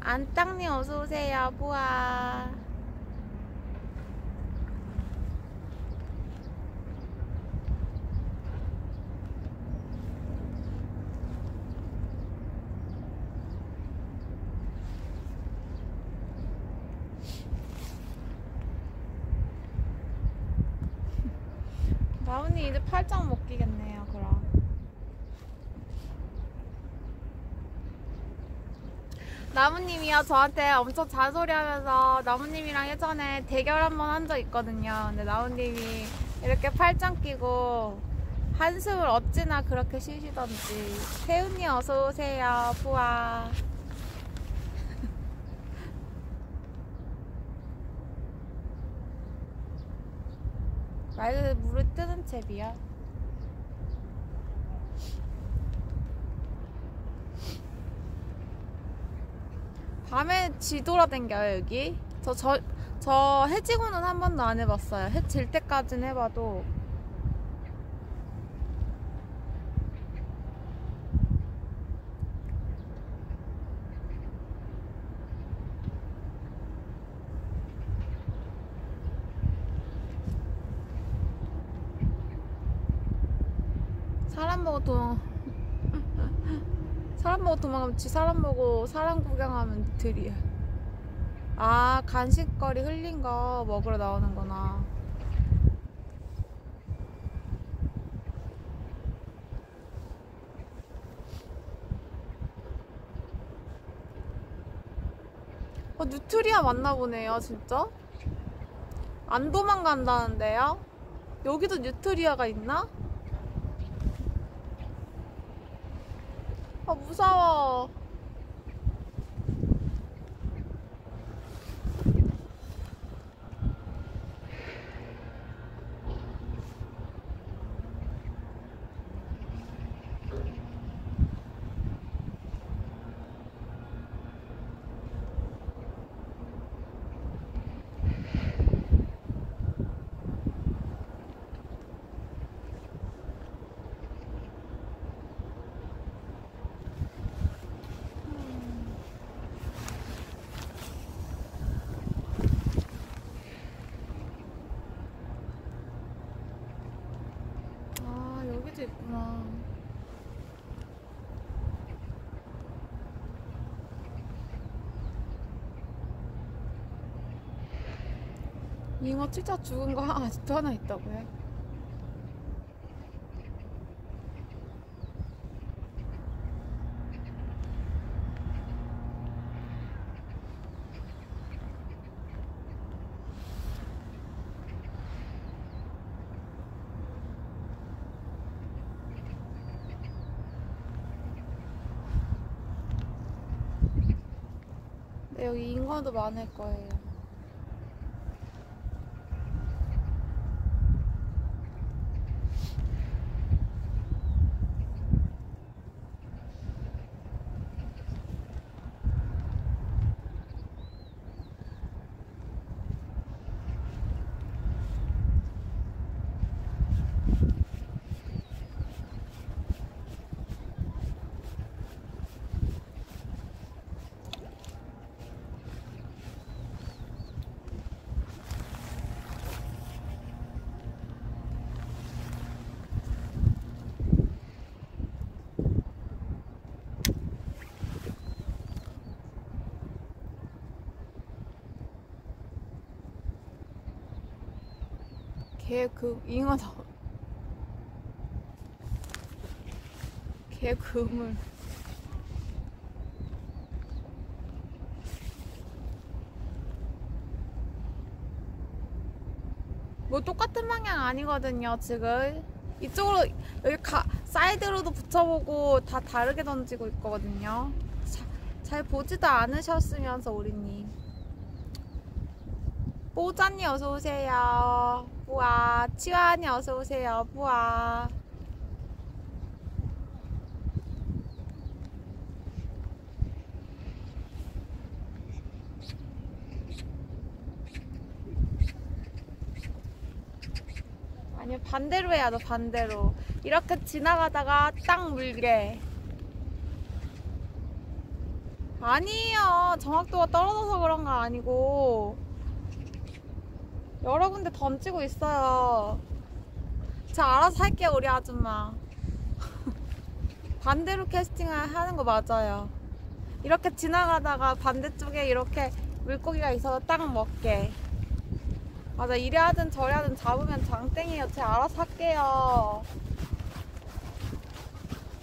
안땅님 어서 오세요, 보아. 나은이 이제 팔짱 못 끼겠네요, 그럼. 나무님이요 저한테 엄청 잔소리 하면서 나무님이랑 예전에 대결 한번 한 적 있거든요. 근데 나무님이 이렇게 팔짱 끼고 한숨을 어찌나 그렇게 쉬시던지. 태훈이 어서 오세요, 부아. 말 그대로 물을 뜨는 채비야. 밤에 지돌아 댕겨요 여기. 저 저 저 해지고는 한 번도 안 해봤어요. 해질 때까진 해봐도. 도망 사람 보고 도망가면 지 사람 보고 사람 구경하면 들이야 아 간식거리 흘린 거 먹으러 나오는구나. 어, 뉴트리아 맞나 보네요 진짜? 안 도망간다는데요? 여기도 뉴트리아가 있나? 무서워. 아 여기도 있구나. 잉어 진짜 죽은 거 아직도 하나 있다고요? 네, 여기 잉어도 많을 거예요. 개그 잉어다. 개그물. 뭐 똑같은 방향 아니거든요 지금 이쪽으로 여기 가, 사이드로도 붙여보고 다 다르게 던지고 있거든요 자, 잘 보지도 않으셨으면서 우리님 뽀자니 어서오세요 뿌아 치와니 어서 오세요. 뿌아. 아니요 반대로 해야 돼 반대로. 이렇게 지나가다가 딱 물게. 아니에요. 정확도가 떨어져서 그런 거 아니고 여러 군데 던지고 있어요. 자 알아서 할게요 우리 아줌마. 반대로 캐스팅을 하는 거 맞아요. 이렇게 지나가다가 반대쪽에 이렇게 물고기가 있어서 딱 먹게. 맞아 이래 하든 저래 하든 잡으면 장땡이에요. 제가 알아서 할게요.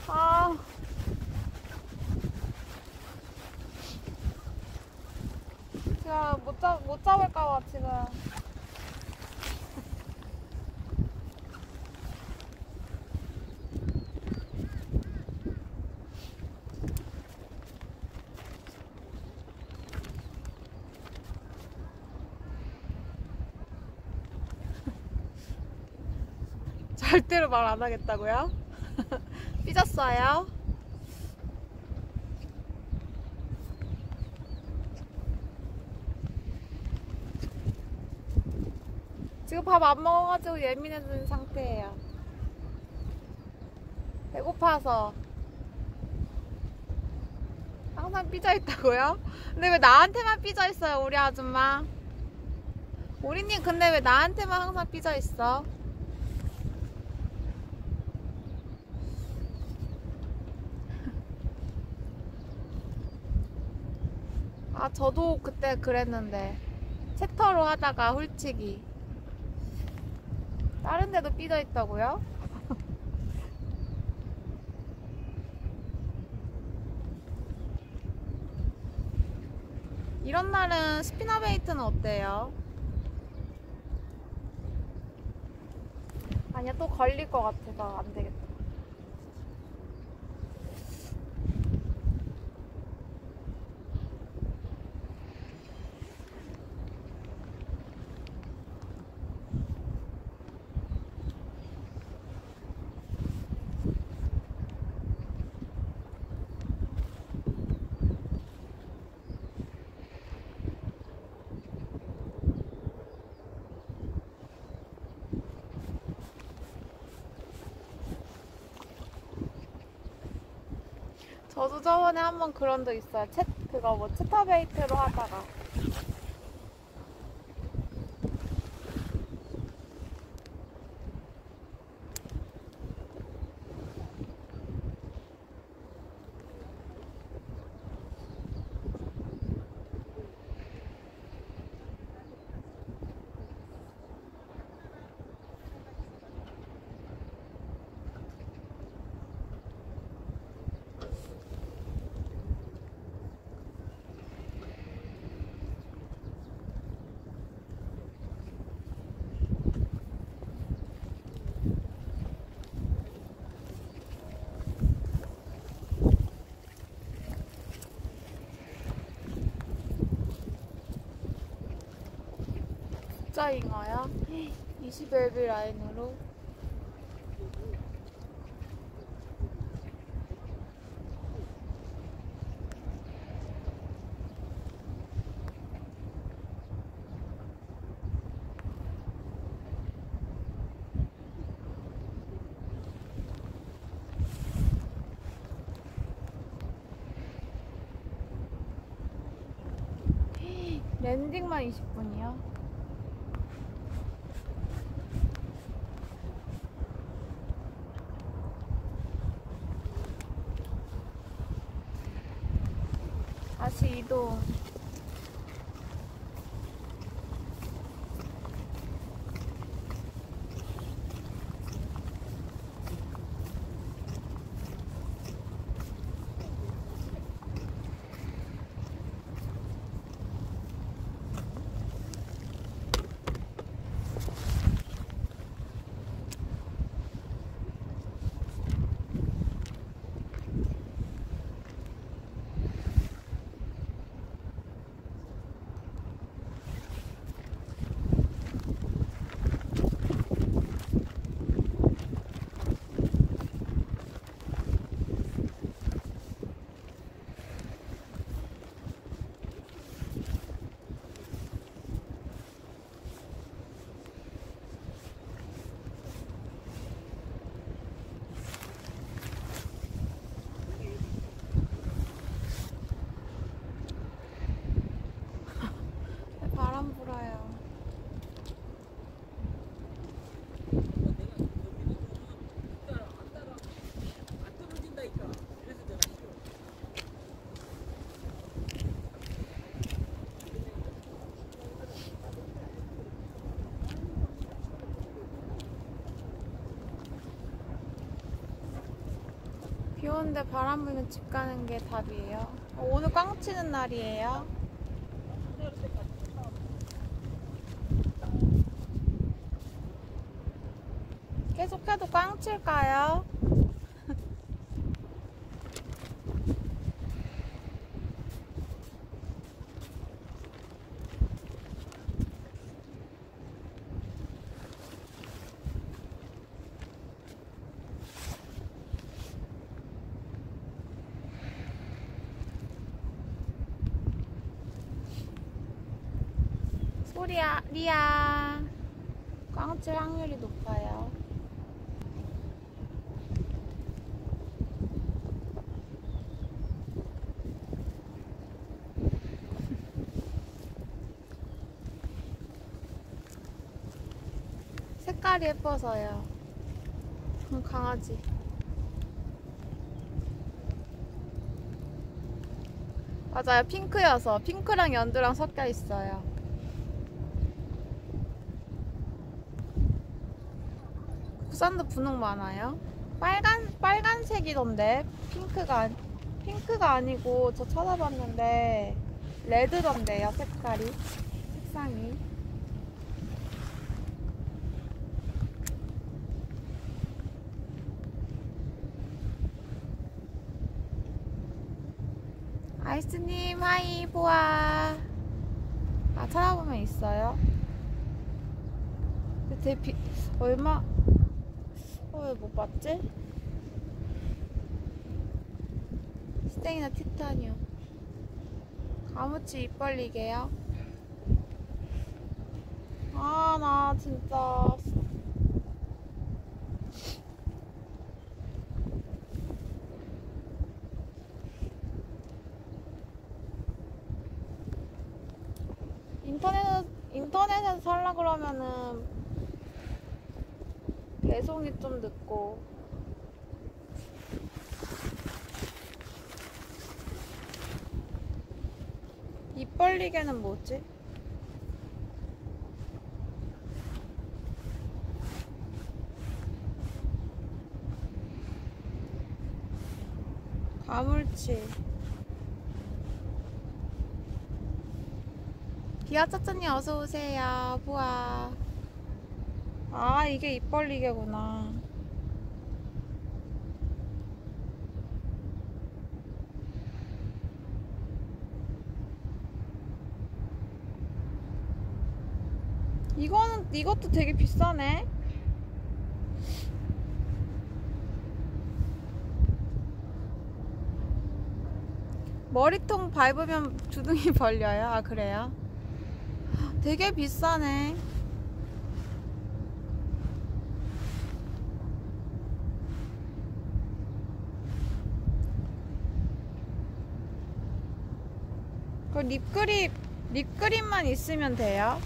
아. 제가 못, 잡, 못 잡을까봐 지금 절대로 말 안 하겠다고요? 삐졌어요? 지금 밥 안 먹어가지고 예민해진 상태예요. 배고파서. 항상 삐져 있다고요? 근데 왜 나한테만 삐져 있어요, 우리 아줌마? 우리님, 근데 왜 나한테만 항상 삐져 있어? 아, 저도 그때 그랬는데. 챕터로 하다가 훌치기. 다른 데도 삐져 있다고요? 이런 날은 spinnerbait는 어때요? 아니야, 또 걸릴 것 같아서 안 되겠다. 저번에 한 번 그런 적 있어요. 챗, 그거 뭐, 채터베이트로 하다가. 진짜 잉어야? 20LB 라인으로? 랜딩만 20 더운데 바람 불면 집 가는 게 답이에요. 어, 오늘 꽝 치는 날이에요. 계속해도 꽝 칠까요? 소리야, 리아. 꽝칠 확률이 높아요. 색깔이 예뻐서요. 음, 강아지. 맞아요. 핑크여서 핑크랑 연두랑 섞여 있어요. 국산도 분홍 많아요. 빨간 빨간색이던데 핑크가 핑크가 아니고 저 찾아봤는데 레드던데요 색깔이 색상이. 아이스님 하이 보아. 아 찾아보면 있어요. 근데 비, 얼마 어, 왜 못 봤지? 스테이나 티타늄. 가무치 입 벌리게요. 아, 나 진짜. 인터넷, 인터넷에서 살라 그러면은 배송이 좀 늦고. 입 벌리개는 뭐지? 가물치. 비아짜짜님 어서오세요. 보아 아 이게 입 벌리개구나 이거는 이것도 되게 비싸네 머리통 밟으면 주둥이 벌려요? 아 그래요? 되게 비싸네 그 립그립 립그립만 있으면 돼요.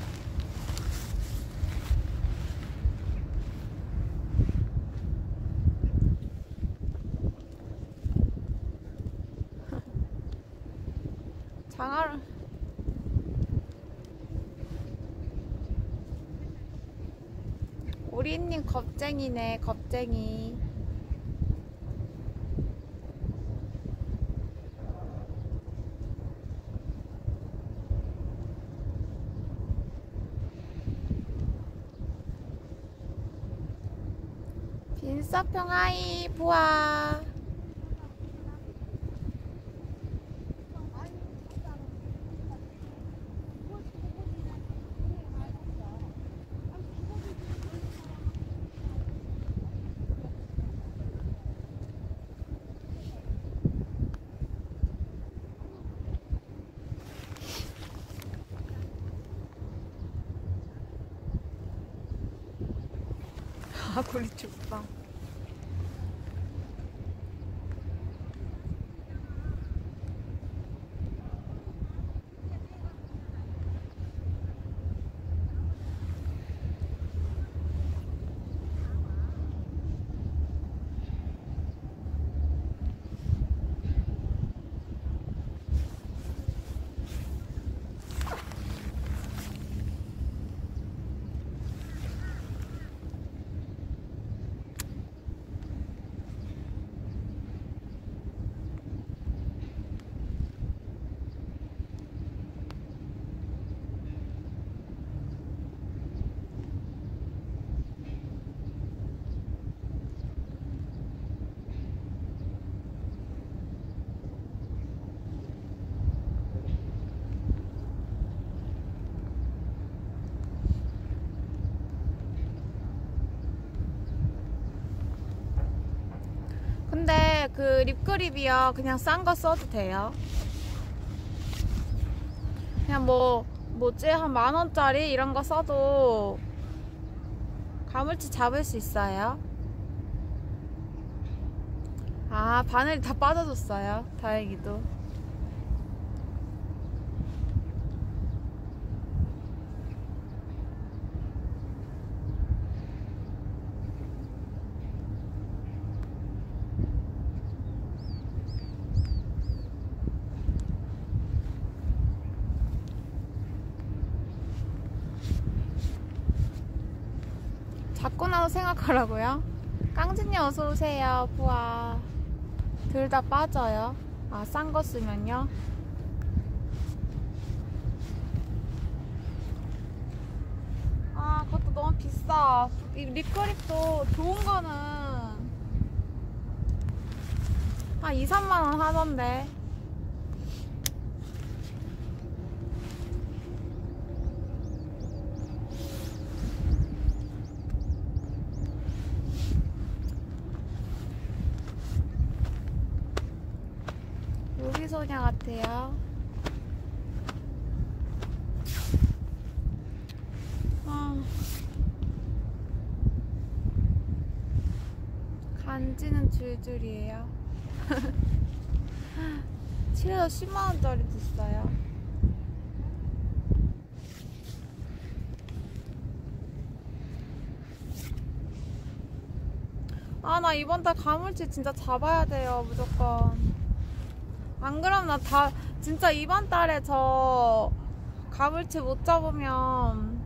장화를 우리님 겁쟁이네 겁쟁이 빈서 평 하이 보아 그 립그립이요. 그냥 싼 거 써도 돼요. 그냥 뭐, 뭐지? 한 만 원짜리 이런 거 써도 가물치 잡을 수 있어요. 아, 바늘이 다 빠져줬어요. 다행히도. 잡고 생각하라고요? 깡진이 어서 오세요. 부아. 둘 다 빠져요. 아, 싼 거 쓰면요. 아, 그것도 너무 비싸. 이 립그립도 좋은 거는 한 2, 3만 원 하던데. 요리 소녀 같아요. 아. 간지는 줄줄이에요. 칠에서 10만원짜리도 있어요. 아, 나 이번 달 가물치 진짜 잡아야 돼요, 무조건. 안 그럼 나 다 진짜 이번 달에 저 가물치 못 잡으면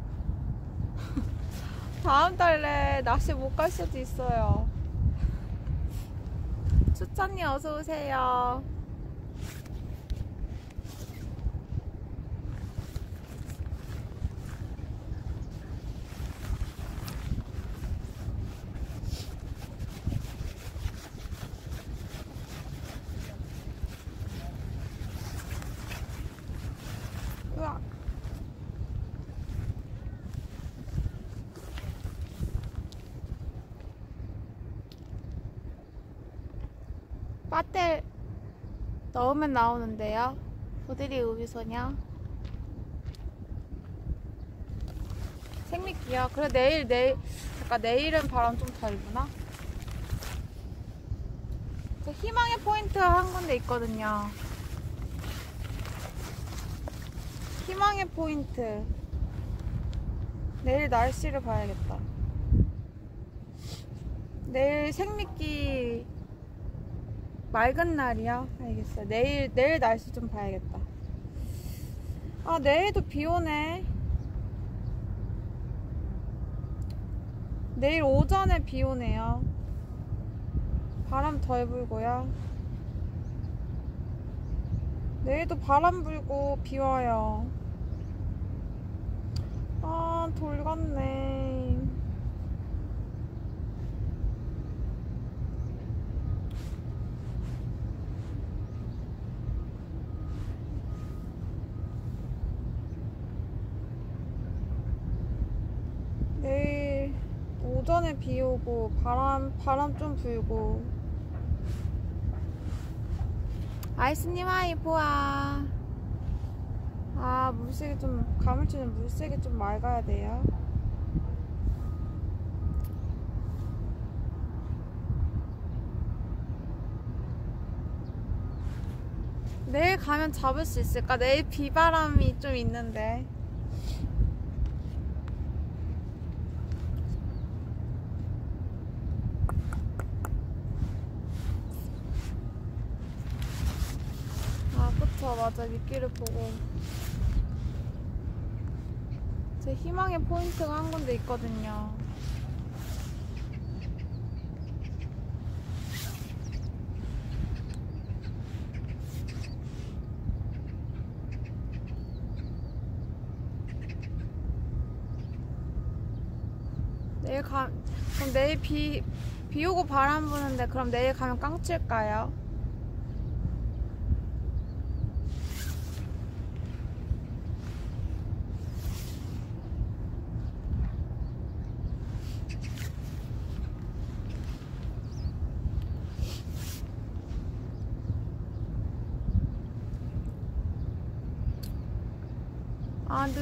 다음 달에 낚시 못 갈 수도 있어요. 추천님 어서 오세요. 으악. 빠텔 넣으면 나오는데요. 보드리 우비소녀. 생미끼요. 그래 내일 내일 잠깐 내일은 바람 좀 덜구나. 저 희망의 포인트 한 군데 있거든요. 희망의 포인트. 내일 날씨를 봐야겠다. 내일 생미끼 맑은 날이야? 알겠어. 내일, 내일 날씨 좀 봐야겠다. 아, 내일도 비 오네. 내일 오전에 비 오네요. 바람 덜 불고요. 내일도 바람 불고 비 와요. 아, 돌 같네. 내일 오고 바람 바람 좀 불고. 아이스님 하이 보아. 아 물색이 좀 가물치는 물색이 좀 맑아야 돼요. 내일 가면 잡을 수 있을까? 내일 비바람이 좀 있는데 아 맞아. 미끼를 보고. 제 희망의 포인트가 한 군데 있거든요. 내일 가 그럼 내일 비, 비 오고 바람 부는데 그럼 내일 가면 깡칠까요?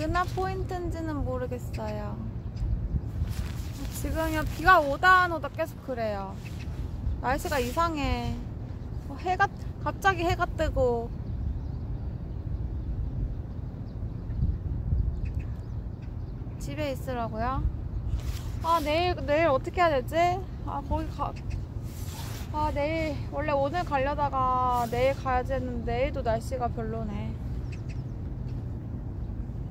아, 느나 포인트인지는 모르겠어요. 지금요, 비가 오다 안 오다 계속 그래요. 날씨가 이상해. 어, 해가, 갑자기 해가 뜨고. 집에 있으라고요? 아, 내일, 내일 어떻게 해야 되지? 아, 거기 가. 아, 내일, 원래 오늘 가려다가 내일 가야지 했는데 내일도 날씨가 별로네.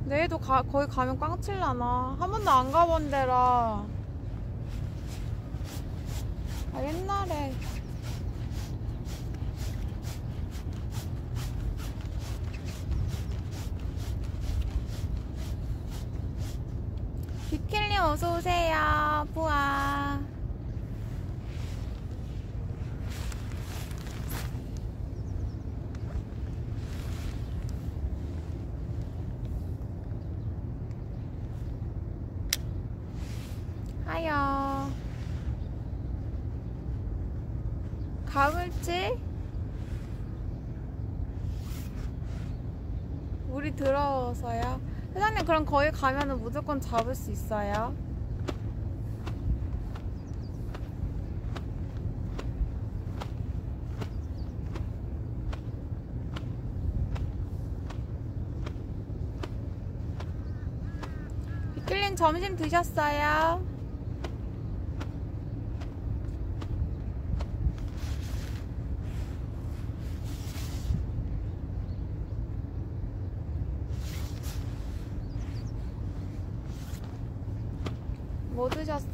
내일도 가, 거기 가면 꽝칠라나? 한 번도 안 가본 데라. 아, 옛날에. 비킬리 어서오세요. 부아. 하여. 가물치? 물이 들어서요. 회장님 그럼 거기 가면은 무조건 잡을 수 있어요? 비킬린 점심 드셨어요?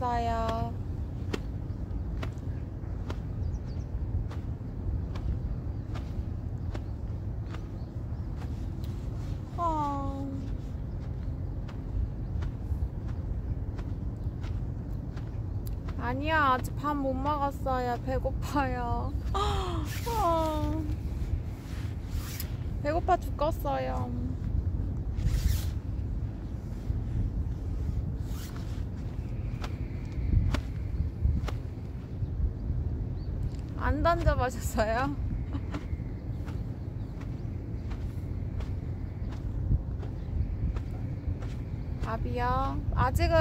뭐 드셨어요? 어... 아니야, 아직 밥 못 먹었어요. 배고파요. 어... 배고파 죽겠어요. 안 던져마셨어요? 밥이요? 아직은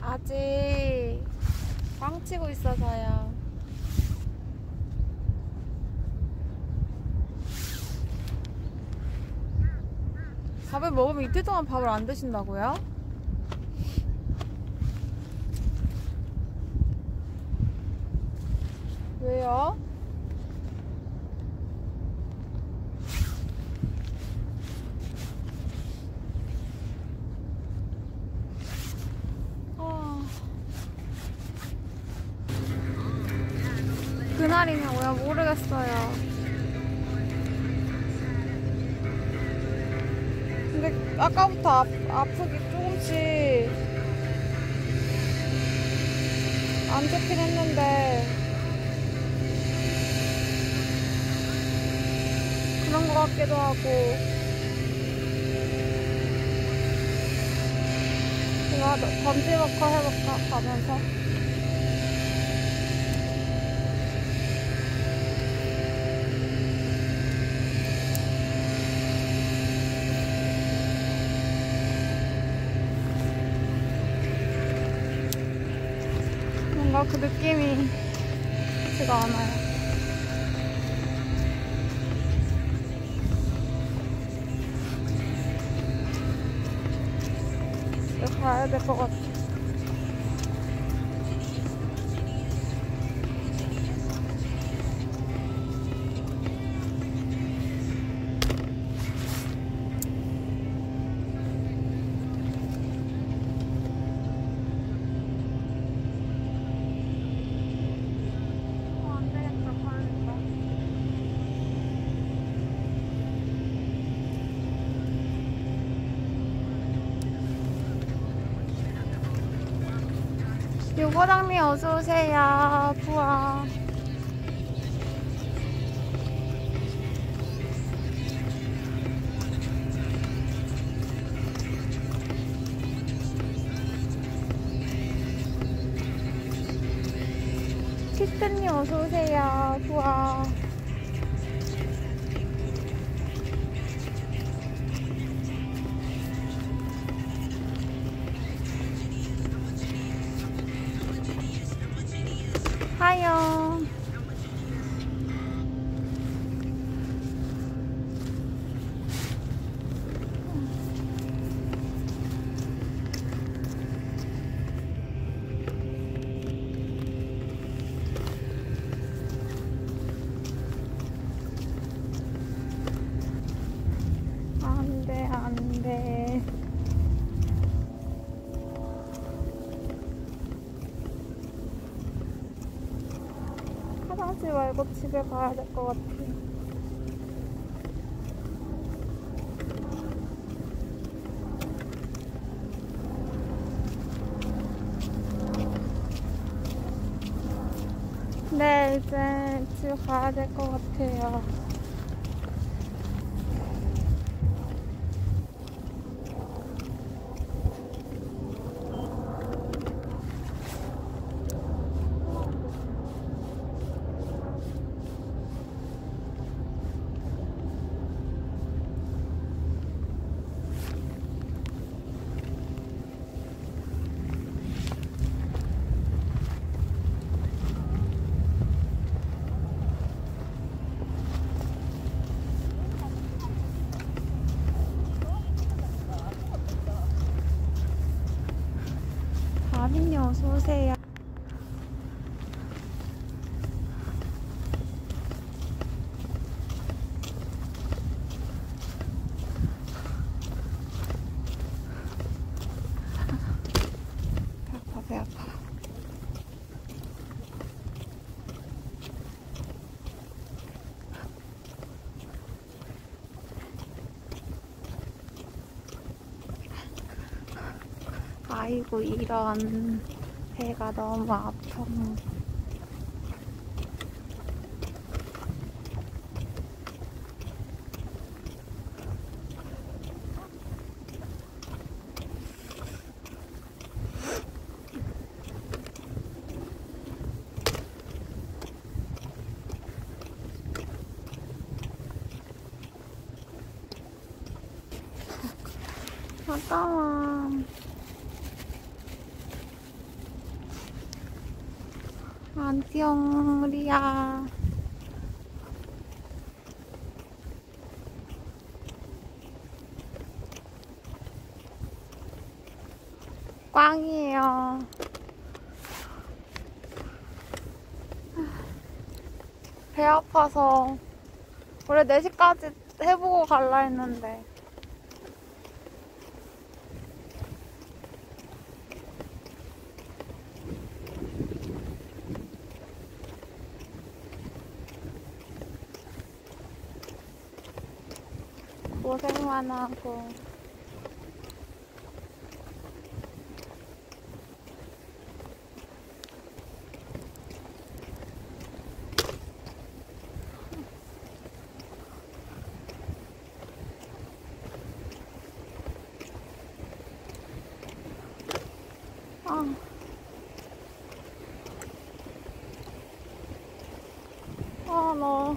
아직 빵 치고 있어서요. 밥을 먹으면 이틀 동안 밥을 안 드신다고요? 왜요? 아. 그날이냐고요? 모르겠어요. 근데 아까부터 아, 아프기 조금씩 안 했는 같기도 하고. 제가 던지버커 해볼까 가면서. 뭔가 그 느낌이 어서 오세요. 말고 집에 가야 될 것 같아. 네, 이제 집 가야 될 것 같아요. 아빈이 어서 오세요. 배 아파, 배 아파. 아이고 이런 배가 너무 아파. 아까워. 안녕, 리아. 꽝이에요. 배 아파서 원래 4시까지 해보고 갈라 했는데. 고생만 하고 아. 아, 너.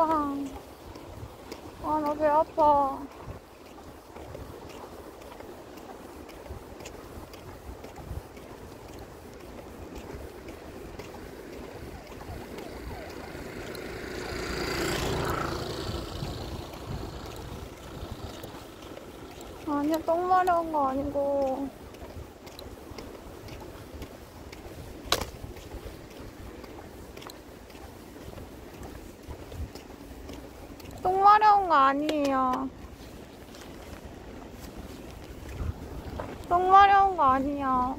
빵. 아, 나 배 아파. 아니야, 똥 마려운 거 아니고. 똥 마려운 거 아니에요. 똥 마려운 거 아니야.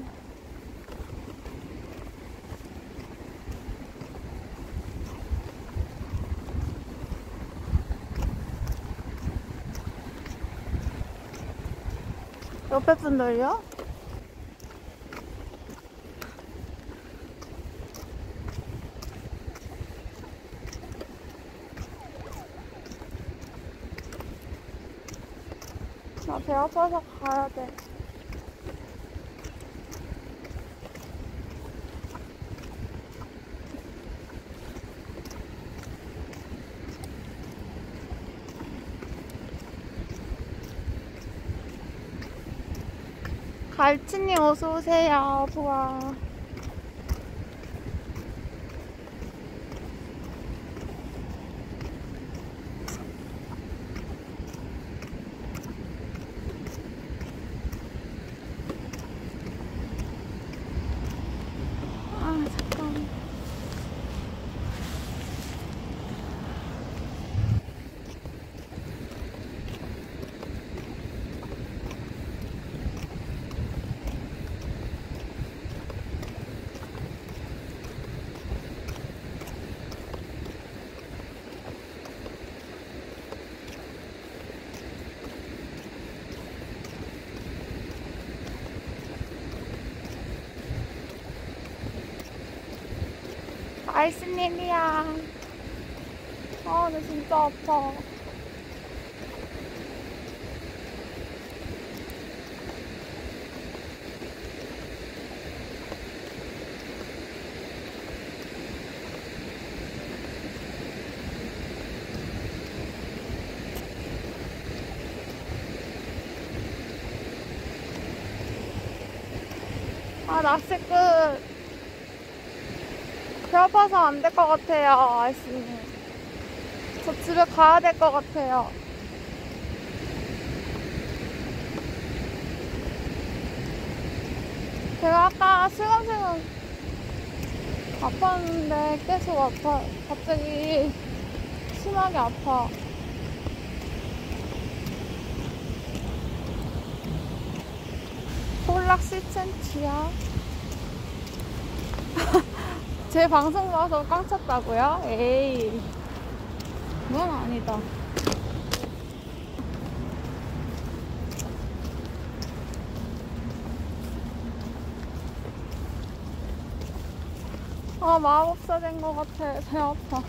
옆에 분들요? 아파서 가야 돼. 갈치님 어서 오세요. 좋아. 아 잠깐. 아이스님이야. 아, 나 진짜 아파. 아, 낚시 끝. 배 아파서 안 될 것 같아요, 아이스님. 저 집에 가야 될 것 같아요. 제가 아까 슬금슬금 아팠는데 계속 아파. 갑자기 심하게 아파. 홀락 10cm야. 제 방송 봐서 꽝 쳤다고요? 에이. 그건 아니다. 아, 마법사 된 것 같아. 배 아파.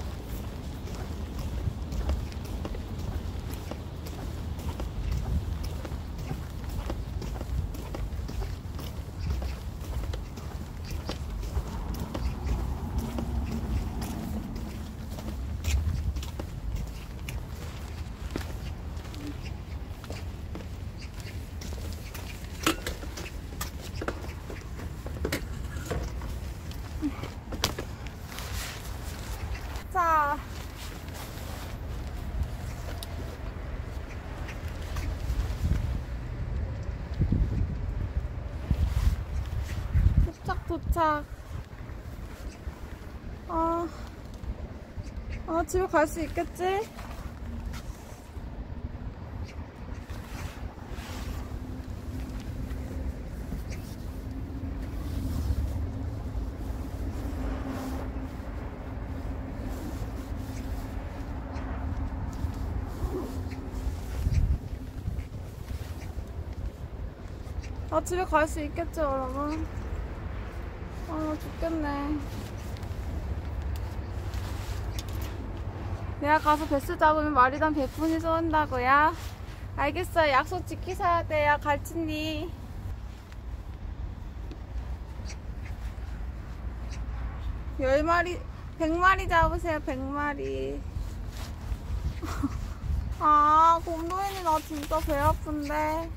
자. 도착. 아, 아, 집에 갈 수 있겠지? 아, 집에 갈 수 있겠죠, 여러분? 죽겠네. 내가 가서 배스 잡으면 말이던 100분이 쏜다고요? 알겠어요. 약속 지키셔야 돼요, 갈치님. 열 마리, 100마리 잡으세요, 100마리. 아, 곰돌이님, 나 진짜 배 아픈데.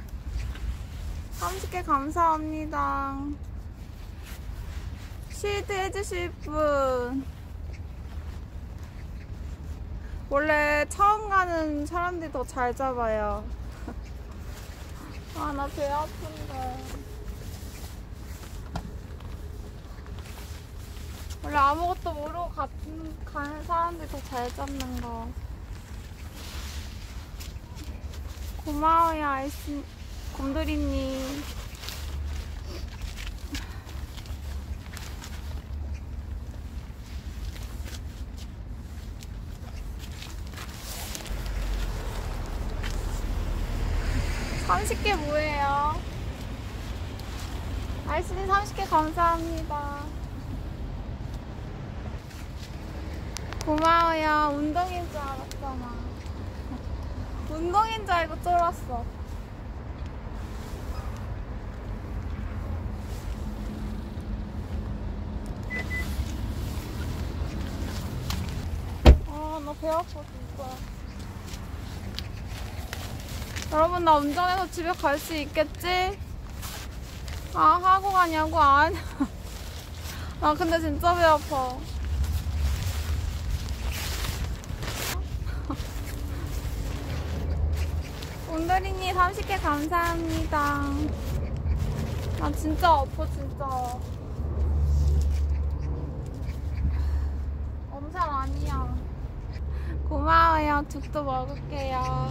30개 감사합니다. 실드 해주실 분. 원래 처음 가는 사람들이 더 잘 잡아요. 아, 나 배 아픈데. 원래 아무것도 모르고 가, 가는 사람들이 더 잘 잡는 거. 고마워요, 아이스, 곰돌이님. 삼십 개 뭐예요? 아이스님 30개 감사합니다. 고마워요. 운동인 줄 알았잖아. 운동인 줄 알고 쫄았어. 아, 나 배 아파, 진짜. 여러분, 나 운전해서 집에 갈 수 있겠지? 아, 하고 가냐고? 아니. 아, 근데 진짜 배 아파. 온돌이님 30개 감사합니다. 나 진짜 아파, 진짜. 엄살 아니야. 고마워요. 죽도 먹을게요.